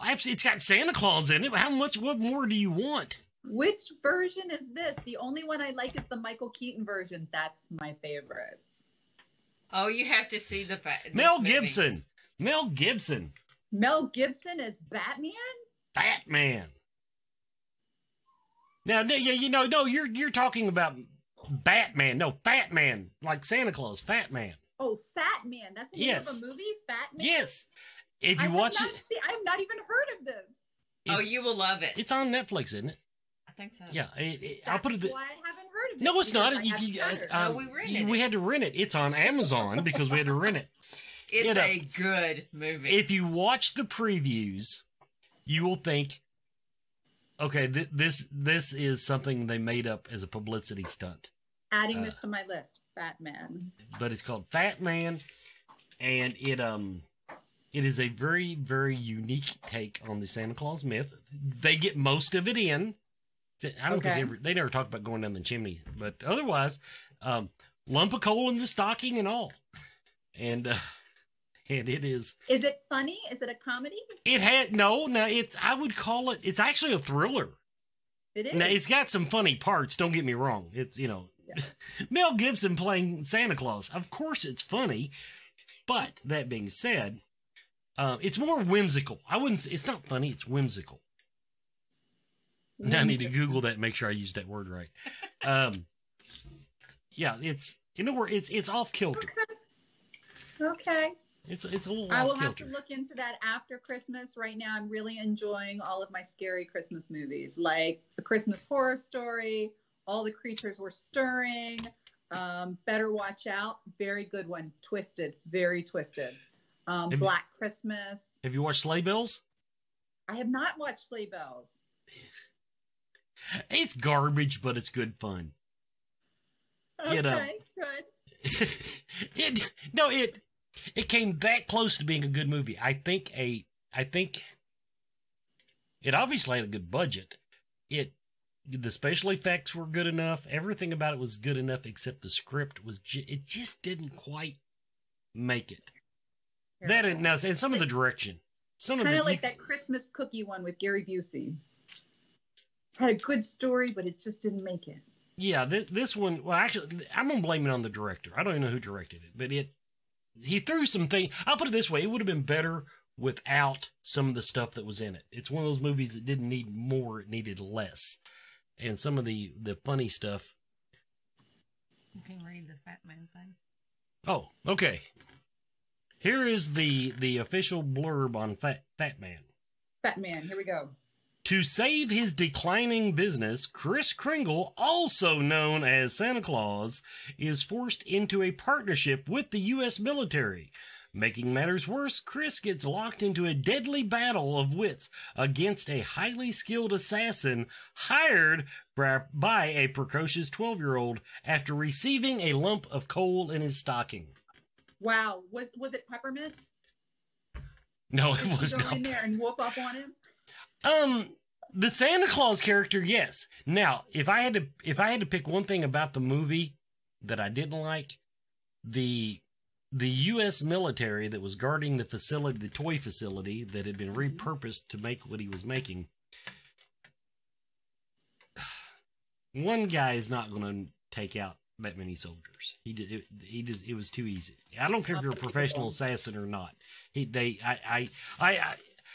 Speaker 3: Absolutely, it's got santa claus in it how much what more do you want
Speaker 4: Which version is this? The only one I like is the Michael Keaton version. That's my favorite.
Speaker 9: Oh, you have to see the fa- this
Speaker 3: mel
Speaker 9: movie.
Speaker 3: gibson mel gibson
Speaker 4: Mel Gibson as Batman?
Speaker 3: Fat Man. Now, yeah, you know, no, you're you're talking about Batman. No, Fat Man, like Santa Claus, Fat Man.
Speaker 4: Oh, Fat Man. That's the name
Speaker 3: Yes.
Speaker 4: of a movie? Fat Man?
Speaker 3: Yes, if you
Speaker 4: have
Speaker 3: watch it,
Speaker 4: See, I have not even heard of this.
Speaker 9: Oh, you will love it.
Speaker 3: it's on Netflix, isn't it?
Speaker 9: I think so.
Speaker 3: Yeah, it, it, I'll put it.
Speaker 4: why I haven't heard of it.
Speaker 3: No, it's not.
Speaker 4: I
Speaker 3: You,
Speaker 4: haven't
Speaker 3: you,
Speaker 4: it.
Speaker 3: uh,
Speaker 9: No, we rented
Speaker 3: we
Speaker 9: it.
Speaker 3: had to rent it. It's on Amazon because we had to rent it. (laughs)
Speaker 9: It's
Speaker 3: you know,
Speaker 9: a good movie.
Speaker 3: If you watch the previews, you will think, okay, th- this this is something they made up as a publicity stunt.
Speaker 4: Adding
Speaker 3: uh,
Speaker 4: this to my list. Fat Man.
Speaker 3: but it's called Fat Man, and it um it is a very very unique take on the Santa Claus myth. They get most of it in. I don't think they ever they never talk about going down the chimney, but otherwise, um, lump of coal in the stocking and all, and uh, and it is
Speaker 4: Is it funny? Is it a comedy?
Speaker 3: it had no now it's I would call it it's actually a thriller.
Speaker 4: It is.
Speaker 3: Now it's got some funny parts. Don't get me wrong. It's you know, (laughs) Mel Gibson playing Santa Claus. Of course, it's funny, but that being said, uh, it's more whimsical. I wouldn't. It's not funny. It's whimsical. Now I need to Google that. and Make sure I use that word right. Um, yeah, it's you know where it's it's off kilter.
Speaker 4: Okay.
Speaker 3: It's it's a little
Speaker 4: I will have to look into that after Christmas. Right now, I'm really enjoying all of my scary Christmas movies, like The Christmas Horror Story, All the Creatures Were Stirring, um, Better Watch Out, very good one, Twisted, very twisted. Um,
Speaker 3: Have you-
Speaker 4: Black Christmas.
Speaker 3: Have you watched Sleigh Bells?
Speaker 4: I have not watched Sleigh Bells.
Speaker 3: It's garbage, but it's good fun.
Speaker 4: Okay,
Speaker 3: You know.
Speaker 4: good. (laughs)
Speaker 3: it no it it came that close to being a good movie i think a i think it obviously had a good budget it the special effects were good enough everything about it was good enough except the script was ju- it just didn't quite make it that and now and some of the direction some of
Speaker 4: Kind
Speaker 3: the
Speaker 4: of like that Christmas cookie one with Gary Busey. Had a good story, but it just didn't make it.
Speaker 3: Yeah, th- this one. Well, actually, I'm gonna blame it on the director. I don't even know who directed it, but it. He threw some things. I'll put it this way: it would have been better without some of the stuff that was in it. It's one of those movies that didn't need more; it needed less. And some of the the funny stuff.
Speaker 9: You can read the Fat Man thing.
Speaker 3: Oh, okay. Here is the the official blurb on Fat Fat Man.
Speaker 4: Fat Man, here we go.
Speaker 3: To save his declining business, Chris Kringle, also known as Santa Claus, is forced into a partnership with the U.S. military. Making matters worse, Chris gets locked into a deadly battle of wits against a highly skilled assassin hired by- a precocious 12 year old after receiving a lump of coal in his stocking.
Speaker 4: Wow, was was it Peppermint?
Speaker 3: No, it
Speaker 4: she
Speaker 3: was
Speaker 4: go
Speaker 3: not.
Speaker 4: in there and whoop up on him?
Speaker 3: Um, the Santa Claus character, yes. Now, if I had to, if I had to pick one thing about the movie that I didn't like, the the U.S. military that was guarding the facility, the toy facility that had been repurposed to make what he was making. (sighs) One guy is not going to take out that many soldiers. He did. It, he does. It was too easy. I don't care if you're a professional assassin or not. He, they, I, I, I,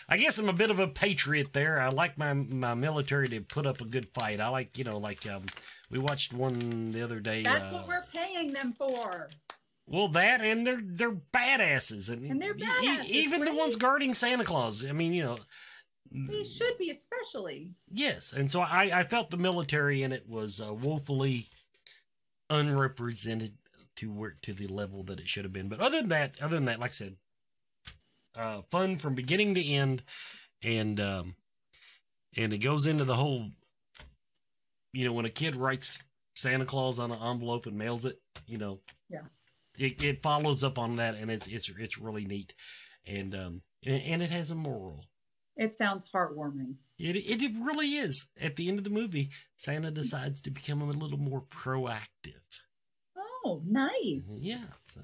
Speaker 3: I guess I'm a bit of a patriot there. I like my my military to put up a good fight. I like you know like um, we watched one the other day.
Speaker 4: That's
Speaker 3: uh,
Speaker 4: what we're paying them for.
Speaker 3: Well, that and they're they're badasses, and,
Speaker 4: And they're
Speaker 3: e- e-
Speaker 4: badasses,
Speaker 3: even the ones guarding Santa Claus. I mean, you know,
Speaker 4: They should be, especially.
Speaker 3: yes. And so I I felt the military in it was uh, woefully unrepresented to where to the level that it should have been. But other than that, other than that, like I said, uh, fun from beginning to end, and um, and it goes into the whole. You know, when a kid writes Santa Claus on an envelope and mails it, you know,
Speaker 4: Yeah.
Speaker 3: it, it follows up on that, and it's it's it's really neat, and um and, and it has a moral.
Speaker 4: It sounds heartwarming.
Speaker 3: It it really is. At the end of the movie, Santa decides to become a little more proactive.
Speaker 4: Oh, nice.
Speaker 3: Yeah. So.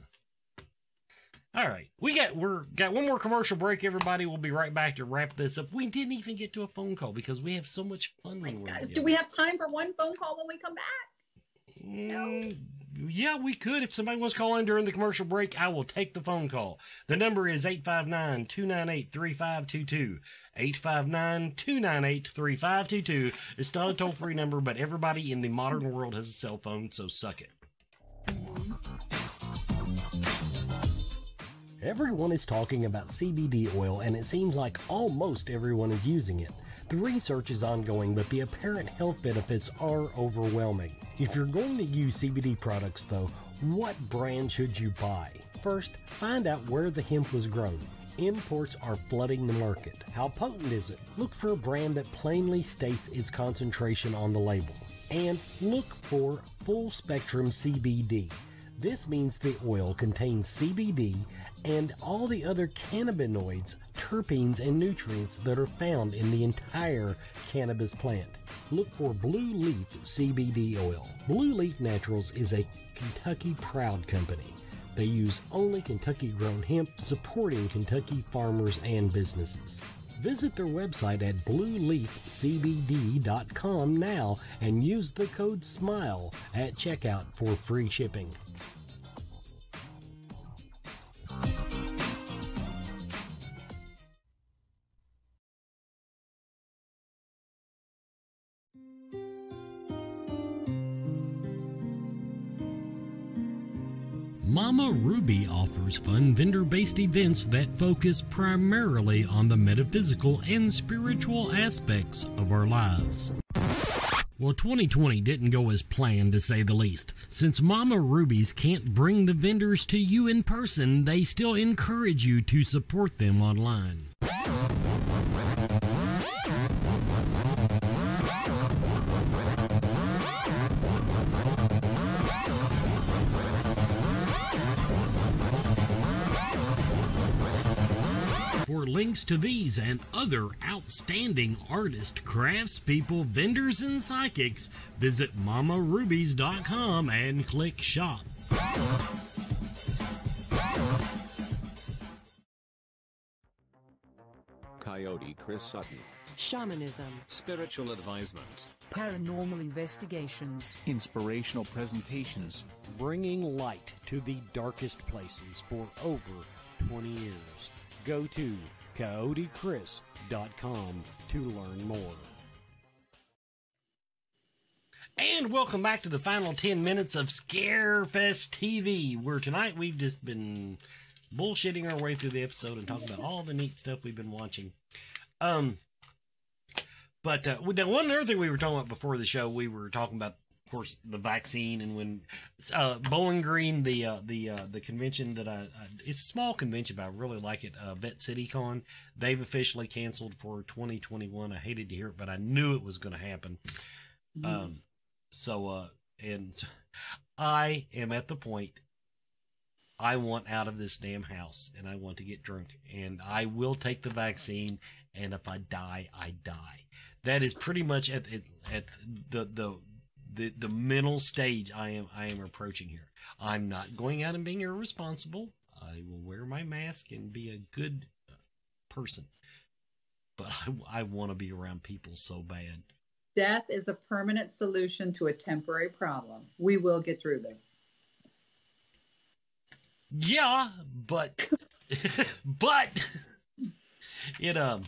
Speaker 3: All right, we got we're got one more commercial break. Everybody, we'll be right back to wrap this up. We didn't even get to a phone call because we have so much fun
Speaker 4: Guys, do we have time for one phone call when we come back?
Speaker 3: Mm, yeah, we could. If somebody wants to call in during the commercial break, I will take the phone call. The number is 859 298 3522. 859 298 3522. It's not a toll free number, but everybody in the modern world has a cell phone, so suck it. Everyone is talking about CBD oil, and it seems like almost everyone is using it. The research is ongoing, but the apparent health benefits are overwhelming. If you're going to use CBD products, though, what brand should you buy? First, find out where the hemp was grown. Imports are flooding the market. How potent is it? Look for a brand that plainly states its concentration on the label. And look for full spectrum CBD. This means the oil contains CBD and all the other cannabinoids, terpenes, and nutrients that are found in the entire cannabis plant. Look for Blue Leaf CBD oil. Blue Leaf Naturals is a Kentucky proud company. They use only Kentucky grown hemp, supporting Kentucky farmers and businesses. Visit their website at blueleafcbd.com now and use the code SMILE at checkout for free shipping. Mama Ruby offers fun vendor based events that focus primarily on the metaphysical and spiritual aspects of our lives. Well, 2020 didn't go as planned to say the least. Since Mama Rubies can't bring the vendors to you in person, they still encourage you to support them online. For links to these and other outstanding artists, craftspeople, vendors, and psychics, visit mamarubies.com and click shop.
Speaker 10: Coyote Chris Sutton.
Speaker 11: Shamanism.
Speaker 12: Spiritual advisement.
Speaker 11: Paranormal investigations.
Speaker 13: Inspirational presentations.
Speaker 3: Bringing light to the darkest places for over 20 years. Go to coyotechris.com to learn more. And welcome back to the final 10 minutes of Scarefest TV, where tonight we've just been bullshitting our way through the episode and talking about all the neat stuff we've been watching. Um, but uh, the one other thing we were talking about before the show, we were talking about, course, the vaccine and when uh, Bowling Green, the uh, the uh, the convention that I, I it's a small convention, but I really like it. Uh, Vette City Con, they've officially canceled for 2021. I hated to hear it, but I knew it was going to happen. Um, so uh, and I am at the point I want out of this damn house and I want to get drunk and I will take the vaccine and if I die, I die. That is pretty much at at, at the, the the the mental stage I am I am approaching here. I'm not going out and being irresponsible. I will wear my mask and be a good uh, person. But I, I want to be around people so bad.
Speaker 4: Death is a permanent solution to a temporary problem. We will get through this.
Speaker 3: Yeah, but (laughs) but (laughs) it um.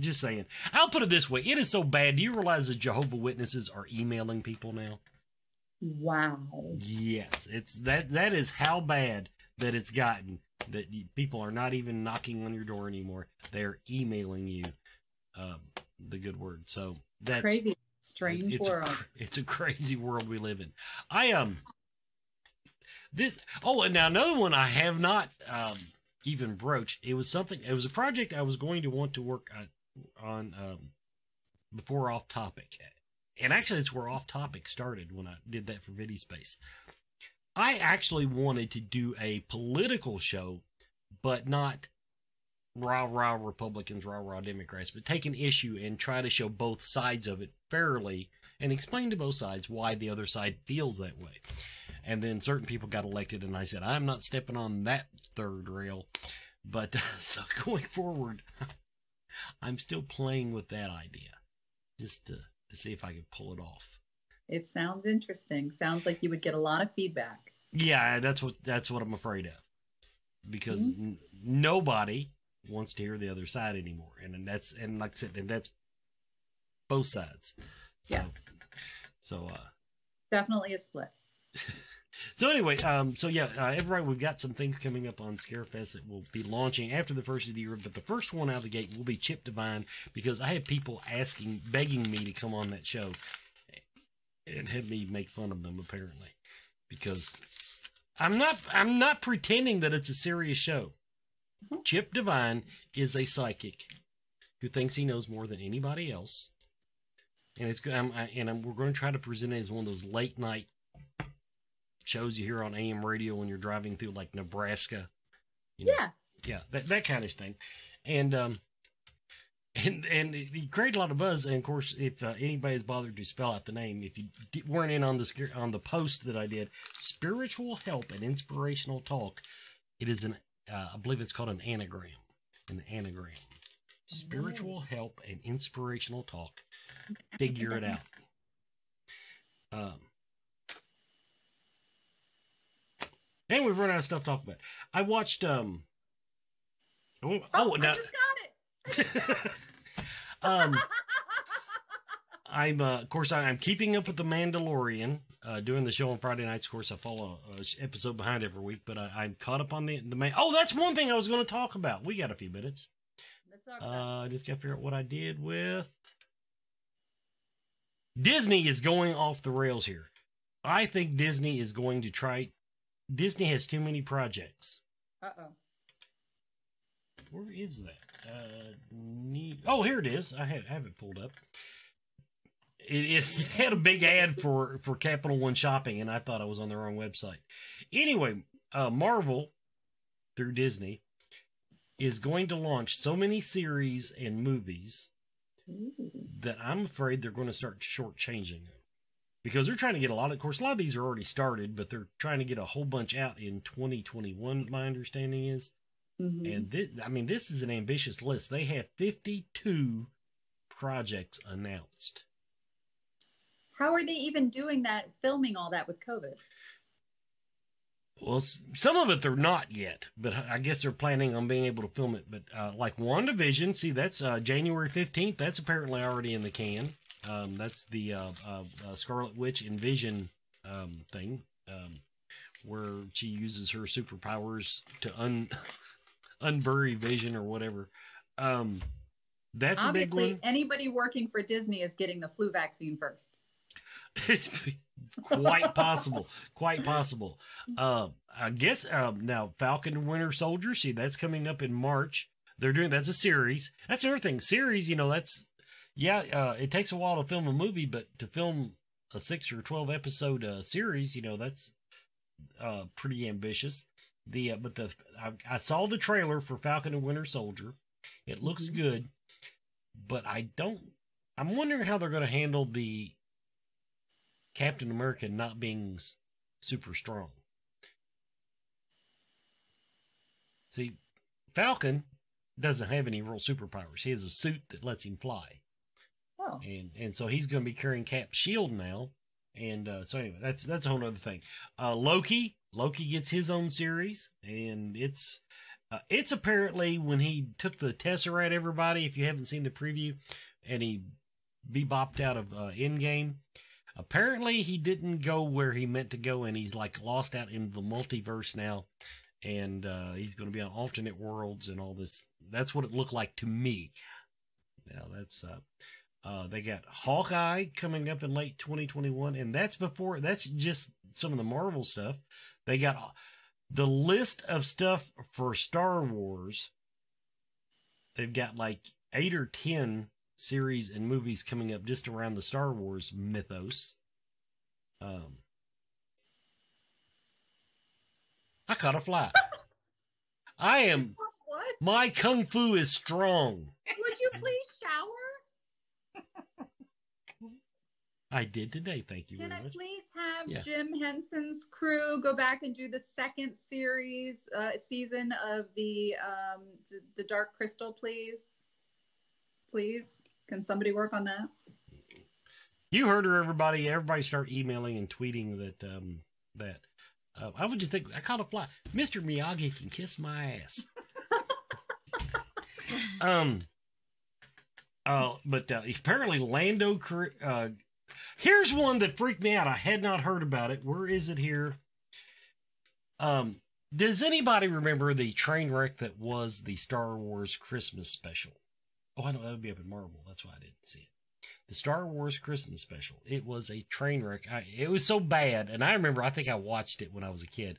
Speaker 3: Just saying. I'll put it this way: it is so bad. Do you realize that Jehovah Witnesses are emailing people now?
Speaker 4: Wow.
Speaker 3: Yes, it's that. That is how bad that it's gotten. That people are not even knocking on your door anymore. They're emailing you um, the good word. So that's
Speaker 4: Crazy, strange
Speaker 3: it's
Speaker 4: world.
Speaker 3: A, it's a crazy world we live in. I um this oh and now another one I have not um even broached. It was something. It was a project I was going to want to work on, on um before off topic, and actually it's where off topic started when I did that for Vidi Space. I actually wanted to do a political show, but not rah rah Republicans, rah rah Democrats, but take an issue and try to show both sides of it fairly and explain to both sides why the other side feels that way. And then certain people got elected, and I said, I'm not stepping on that third rail. But (laughs) so going forward, I'm still playing with that idea just to, to see if I can pull it off.
Speaker 4: It sounds interesting. Sounds like you would get a lot of feedback.
Speaker 3: Yeah, that's what that's what I'm afraid of, because
Speaker 4: Mm-hmm.
Speaker 3: n- nobody wants to hear the other side anymore, and, and that's and like I said, and that's both sides. So,
Speaker 4: Yeah.
Speaker 3: So, uh,
Speaker 4: Definitely a split. (laughs)
Speaker 3: so anyway, um, so yeah, uh, everybody, we've got some things coming up on Scarefest that will be launching after the first of the year. But the first one out of the gate will be Chip Divine because I have people asking, begging me to come on that show, and had me make fun of them apparently because I'm not I'm not pretending that it's a serious show. Chip Divine is a psychic who thinks he knows more than anybody else, and it's I'm, I, and I'm, we're going to try to present it as one of those late night shows you hear on AM radio when you're driving through like Nebraska. You know,
Speaker 4: Yeah.
Speaker 3: yeah, that that kind of thing, and um, and and it, created a lot of buzz. And of course, if uh, anybody's bothered to spell out the name, if you weren't in on the scare- on the post that I did, spiritual help and inspirational talk, it is an uh, I believe it's called an anagram, an anagram. Spiritual help and inspirational talk. Figure it out. Um, and we've run out of stuff to talk about. I watched um. Oh, oh
Speaker 4: I
Speaker 3: now,
Speaker 4: just got it. (laughs)
Speaker 3: um, I'm uh, of course I- I'm keeping up with the Mandalorian, uh, doing the show on Friday nights. Of course, I follow a, a episode behind every week, but I, I'm caught up on the the main. Oh, that's one thing I was going to talk about. We got a few minutes.
Speaker 4: Let's talk
Speaker 3: Uh,
Speaker 4: about
Speaker 3: I just got to figure out what I did with Disney is going off the rails here. I think Disney is going to try. Disney has too many projects.
Speaker 4: Uh oh.
Speaker 3: Where is that? Uh, ne- oh, here it is. I had have it pulled up. It, it, (laughs) had a big ad for for Capital One Shopping, and I thought I was on the wrong website. Anyway, uh, Marvel through Disney is going to launch so many series and movies that I'm afraid they're going to start shortchanging them because they're trying to get a lot. Of, of course, a lot of these are already started, but they're trying to get a whole bunch out in 2021. My understanding is.
Speaker 4: Mhm.
Speaker 3: And this, I mean, this is an ambitious list. They have 52 projects announced.
Speaker 4: How are they even doing that, filming all that with COVID?
Speaker 3: Well, some of it they're not yet, but I guess they're planning on being able to film it. But uh, like WandaVision, see, that's uh, January 15th. That's apparently already in the can. Um, that's the uh, uh, uh, Scarlet Witch and Vision um, thing, um, where she uses her superpowers to un (laughs) unbury Vision or whatever. Um, that's a big
Speaker 4: Obviously,
Speaker 3: one.
Speaker 4: anybody working for Disney is getting the flu vaccine first. (laughs)
Speaker 3: It's quite possible. Quite possible. Uh, I guess um, now Falcon and Winter Soldier. See, that's coming up in March. They're doing that's a series. That's another thing. Series, you know, that's yeah. Uh, it takes a while to film a movie, but to film a six or twelve episode uh, series, you know, that's uh, pretty ambitious. The uh, but the I, I saw the trailer for Falcon and Winter Soldier. It looks good, but I don't. I'm wondering how they're going to handle the Captain America not being s- super strong. See, Falcon doesn't have any real superpowers. He has a suit that lets him fly,
Speaker 4: Oh,
Speaker 3: and and so he's going to be carrying Cap's shield now. And uh, so anyway, that's that's a whole other thing. Uh, Loki, Loki gets his own series, and it's Uh, it's apparently when he took the Tesseract, everybody, if you haven't seen the preview, and he bebopped out of uh, Endgame. Apparently, he didn't go where he meant to go, and he's like lost out in the multiverse now, and uh, he's going to be on alternate worlds and all this. That's what it looked like to me. Now that's uh, uh, they got Hawkeye coming up in late 2021, and that's before. That's just some of the Marvel stuff. They got the list of stuff for Star Wars. They've got like eight or ten series and movies coming up just around the Star Wars mythos. Um, I caught a fly. (laughs) I am.
Speaker 4: What?
Speaker 3: My kung fu is strong.
Speaker 4: Would you please shower?
Speaker 3: I did today. Thank you
Speaker 4: Can I
Speaker 3: much.
Speaker 4: please have
Speaker 3: Yeah.
Speaker 4: Jim Henson's crew go back and do the second series uh, season of the um, the Dark Crystal, please? Please, can somebody work on that?
Speaker 3: You heard her, everybody. Everybody start emailing and tweeting that um that. Uh, I would just think I caught a fly. Mr. Miyagi can kiss my ass. (laughs) um. Uh, but uh, apparently Lando. Uh, here's one that freaked me out. I had not heard about it. Where is it here? Um. Does anybody remember the train wreck that was the Star Wars Christmas special? Oh, I know that would be up in Marvel. That's why I didn't see it the Star Wars Christmas special. It was a train wreck. I, it was so bad. And I remember, I think I watched it when I was a kid.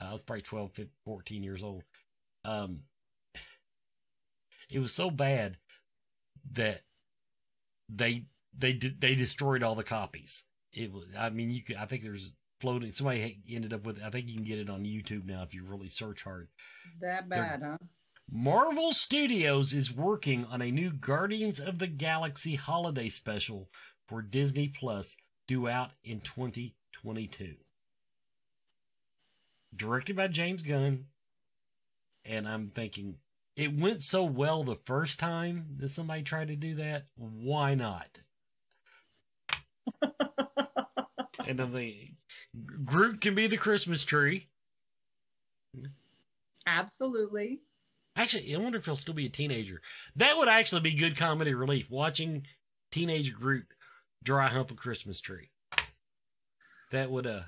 Speaker 3: Uh, I was probably 12, 15, 14 years old. Um, it was so bad that they, they, did, they destroyed all the copies. It was, I mean, you could, I think there's floating, somebody ended up with, I think you can get it on YouTube now if you really search hard.
Speaker 4: That bad, huh?
Speaker 3: Marvel Studios is working on a new Guardians of the Galaxy holiday special for Disney Plus due out in 2022. Directed by James Gunn. And I'm thinking, it went so well the first time that somebody tried to do that. Why not? And I'm thinking, Groot can be the Christmas tree.
Speaker 4: Absolutely.
Speaker 3: Actually, I wonder if he'll still be a teenager. That would actually be good comedy relief. Watching teenage Groot dry hump a Christmas tree. That would uh.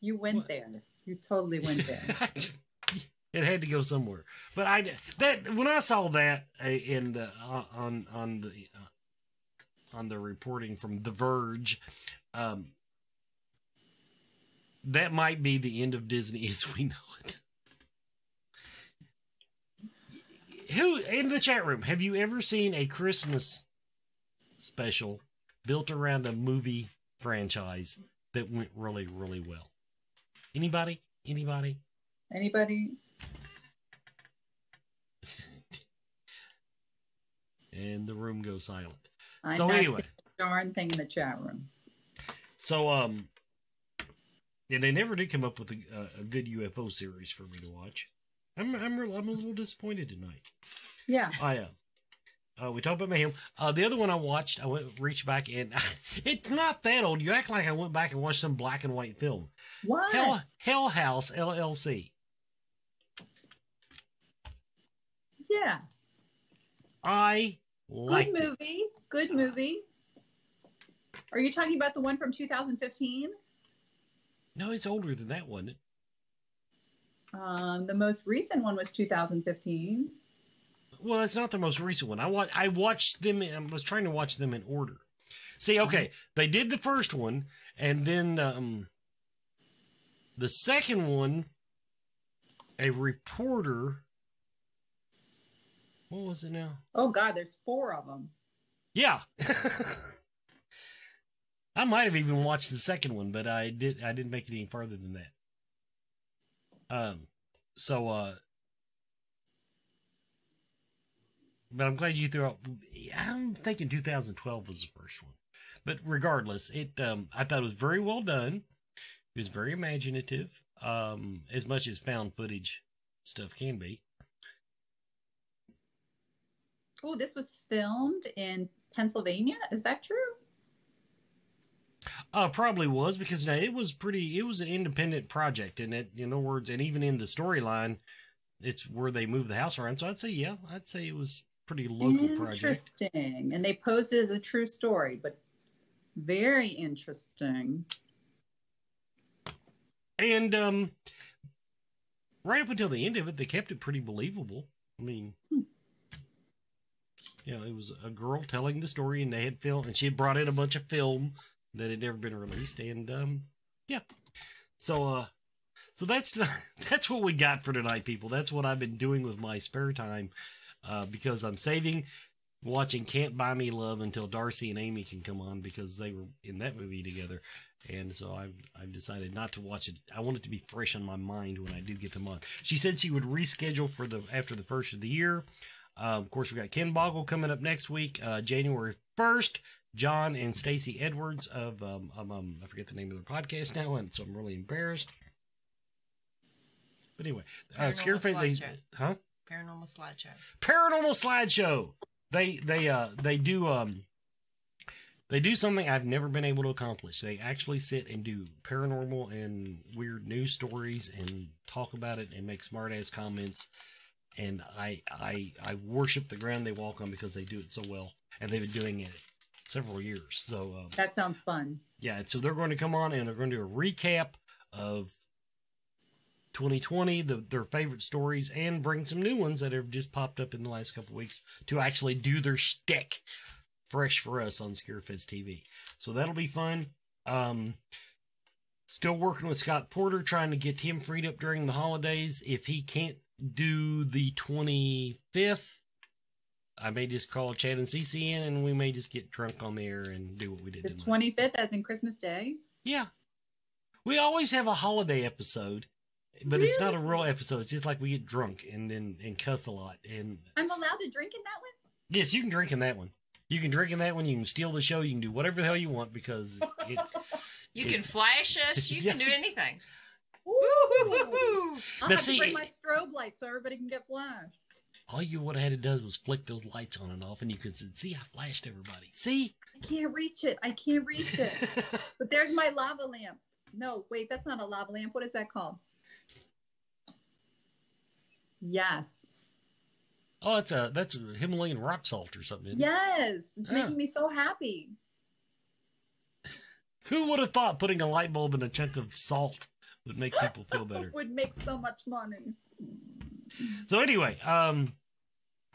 Speaker 4: You went there. You totally went there. (laughs)
Speaker 3: it had to go somewhere. But I that when I saw that uh, in the, uh, on on the uh, on the reporting from The Verge, um, that might be the end of Disney as we know it. Who in the chat room have you ever seen a Christmas special built around a movie franchise that went really really well? Anybody? Anybody?
Speaker 4: Anybody? (laughs)
Speaker 3: And the room goes silent.
Speaker 4: I'm
Speaker 3: so anyway,
Speaker 4: darn thing in the chat room.
Speaker 3: So um, yeah, they never did come up with a, a, good UFO series for me to watch. I'm I'm real, I'm a little disappointed tonight.
Speaker 4: Yeah.
Speaker 3: I am. uh we talked about Mayhem. Uh, the other one I watched, I went reached back and (laughs) it's not that old. You act like I went back and watched some black and white film.
Speaker 4: What?
Speaker 3: Hell Hell House LLC.
Speaker 4: Yeah.
Speaker 3: I like
Speaker 4: Good movie. Good movie. Are you talking about the one from 2015?
Speaker 3: No, it's older than that one.
Speaker 4: Um, the most recent one was 2015.
Speaker 3: Well, that's not the most recent one. I wa- I watched them. I was trying to watch them in order. See, okay, they did the first one, and then um, the second one. A reporter. What was it now?
Speaker 4: Oh God, there's four of them.
Speaker 3: Yeah. (laughs) I might have even watched the second one, but I did. I didn't make it any further than that. Um. So, uh. But I'm glad you threw out. I'm thinking 2012 was the first one, but regardless, it. Um. I thought it was very well done. It was very imaginative. Um. As much as found footage stuff can be.
Speaker 4: Oh, this was filmed in Pennsylvania. Is that true?
Speaker 3: Uh, probably was because now it was pretty. It was an independent project, and it, in other words, and even in the storyline, it's where they move the house around. So I'd say yeah, I'd say it was pretty local project.
Speaker 4: Interesting. And they posed it as a true story, but very interesting.
Speaker 3: And um, right up until the end of it, they kept it pretty believable. I mean,
Speaker 4: Hmm.
Speaker 3: you know, it was a girl telling the story, and they had film, and she had brought in a bunch of film that had never been released, and um, yeah. So, uh, so that's (laughs) that's what we got for tonight, people. That's what I've been doing with my spare time, uh, because I'm saving watching Can't Buy Me Love until Darcy and Amy can come on because they were in that movie together. And so I've, I've decided not to watch it. I want it to be fresh on my mind when I do get them on. She said she would reschedule for the after the first of the year. Uh, of course, we got Ken Boggle coming up next week, uh, January first. John and Stacy Edwards of um, um, um, I forget the name of their podcast now, and so I'm really embarrassed. But anyway, uh,
Speaker 9: Paranormal
Speaker 3: Scareface, they,
Speaker 9: Slideshow.
Speaker 3: huh?
Speaker 9: Paranormal slideshow.
Speaker 3: paranormal slideshow. They they uh they do um they do something I've never been able to accomplish. They actually sit and do paranormal and weird news stories and talk about it and make smart ass comments. And I I I worship the ground they walk on because they do it so well, and they've been doing it several years. So um,
Speaker 4: That sounds fun.
Speaker 3: yeah, so they're going to come on and they're going to do a recap of 2020, the, their favorite stories, and bring some new ones that have just popped up in the last couple weeks to actually do their shtick fresh for us on Scarefest TV. So that'll be fun. Um, still working with Scott Porter, trying to get him freed up during the holidays. If he can't do the 25th, I may just call Chad and CC in and we may just get drunk on there and do what we did
Speaker 4: The 25th, as in Christmas Day.
Speaker 3: Yeah. We always have a holiday episode, but it's not a real episode. It's just like we get drunk and then and cuss a lot. And
Speaker 4: I'm allowed to drink in that one?
Speaker 3: yes, you can drink in that one. You can drink in that one. You can steal the show. You can do whatever the hell you want because it,
Speaker 9: You
Speaker 3: It-
Speaker 9: can flash us. You can (laughs) do anything.
Speaker 4: I'll
Speaker 3: Now,
Speaker 4: have
Speaker 3: see,
Speaker 4: to bring my strobe light so everybody can get flashed.
Speaker 3: All you would have had to do was flick those lights on and off, and you could say, see, I flashed everybody. See?
Speaker 4: I can't reach it. I can't reach it. (laughs) but there's my lava lamp. No, wait, that's not a lava lamp. What is that called? Yes.
Speaker 3: Oh, it's a that's a Himalayan rock salt or something. isn't it?
Speaker 4: Yes. It's
Speaker 3: Yeah.
Speaker 4: making me so happy. (laughs)
Speaker 3: Who would have thought putting a light bulb in a chunk of salt would make people feel (laughs) better?
Speaker 4: Would make so much money.
Speaker 3: So anyway, um,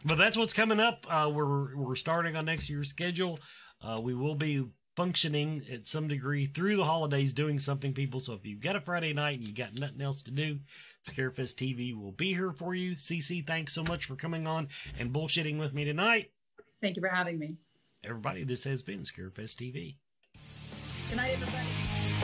Speaker 3: but that's what's coming up. Uh, we're we're starting on next year's schedule. Uh, we will be functioning at some degree through the holidays, doing something, people. So if you've got a Friday night and you got nothing else to do, Scarefest TV will be here for you. CC, thanks so much for coming on and bullshitting with me tonight.
Speaker 4: Thank you for having me.
Speaker 3: Everybody, this has been Scarefest TV.
Speaker 4: Good night, everybody.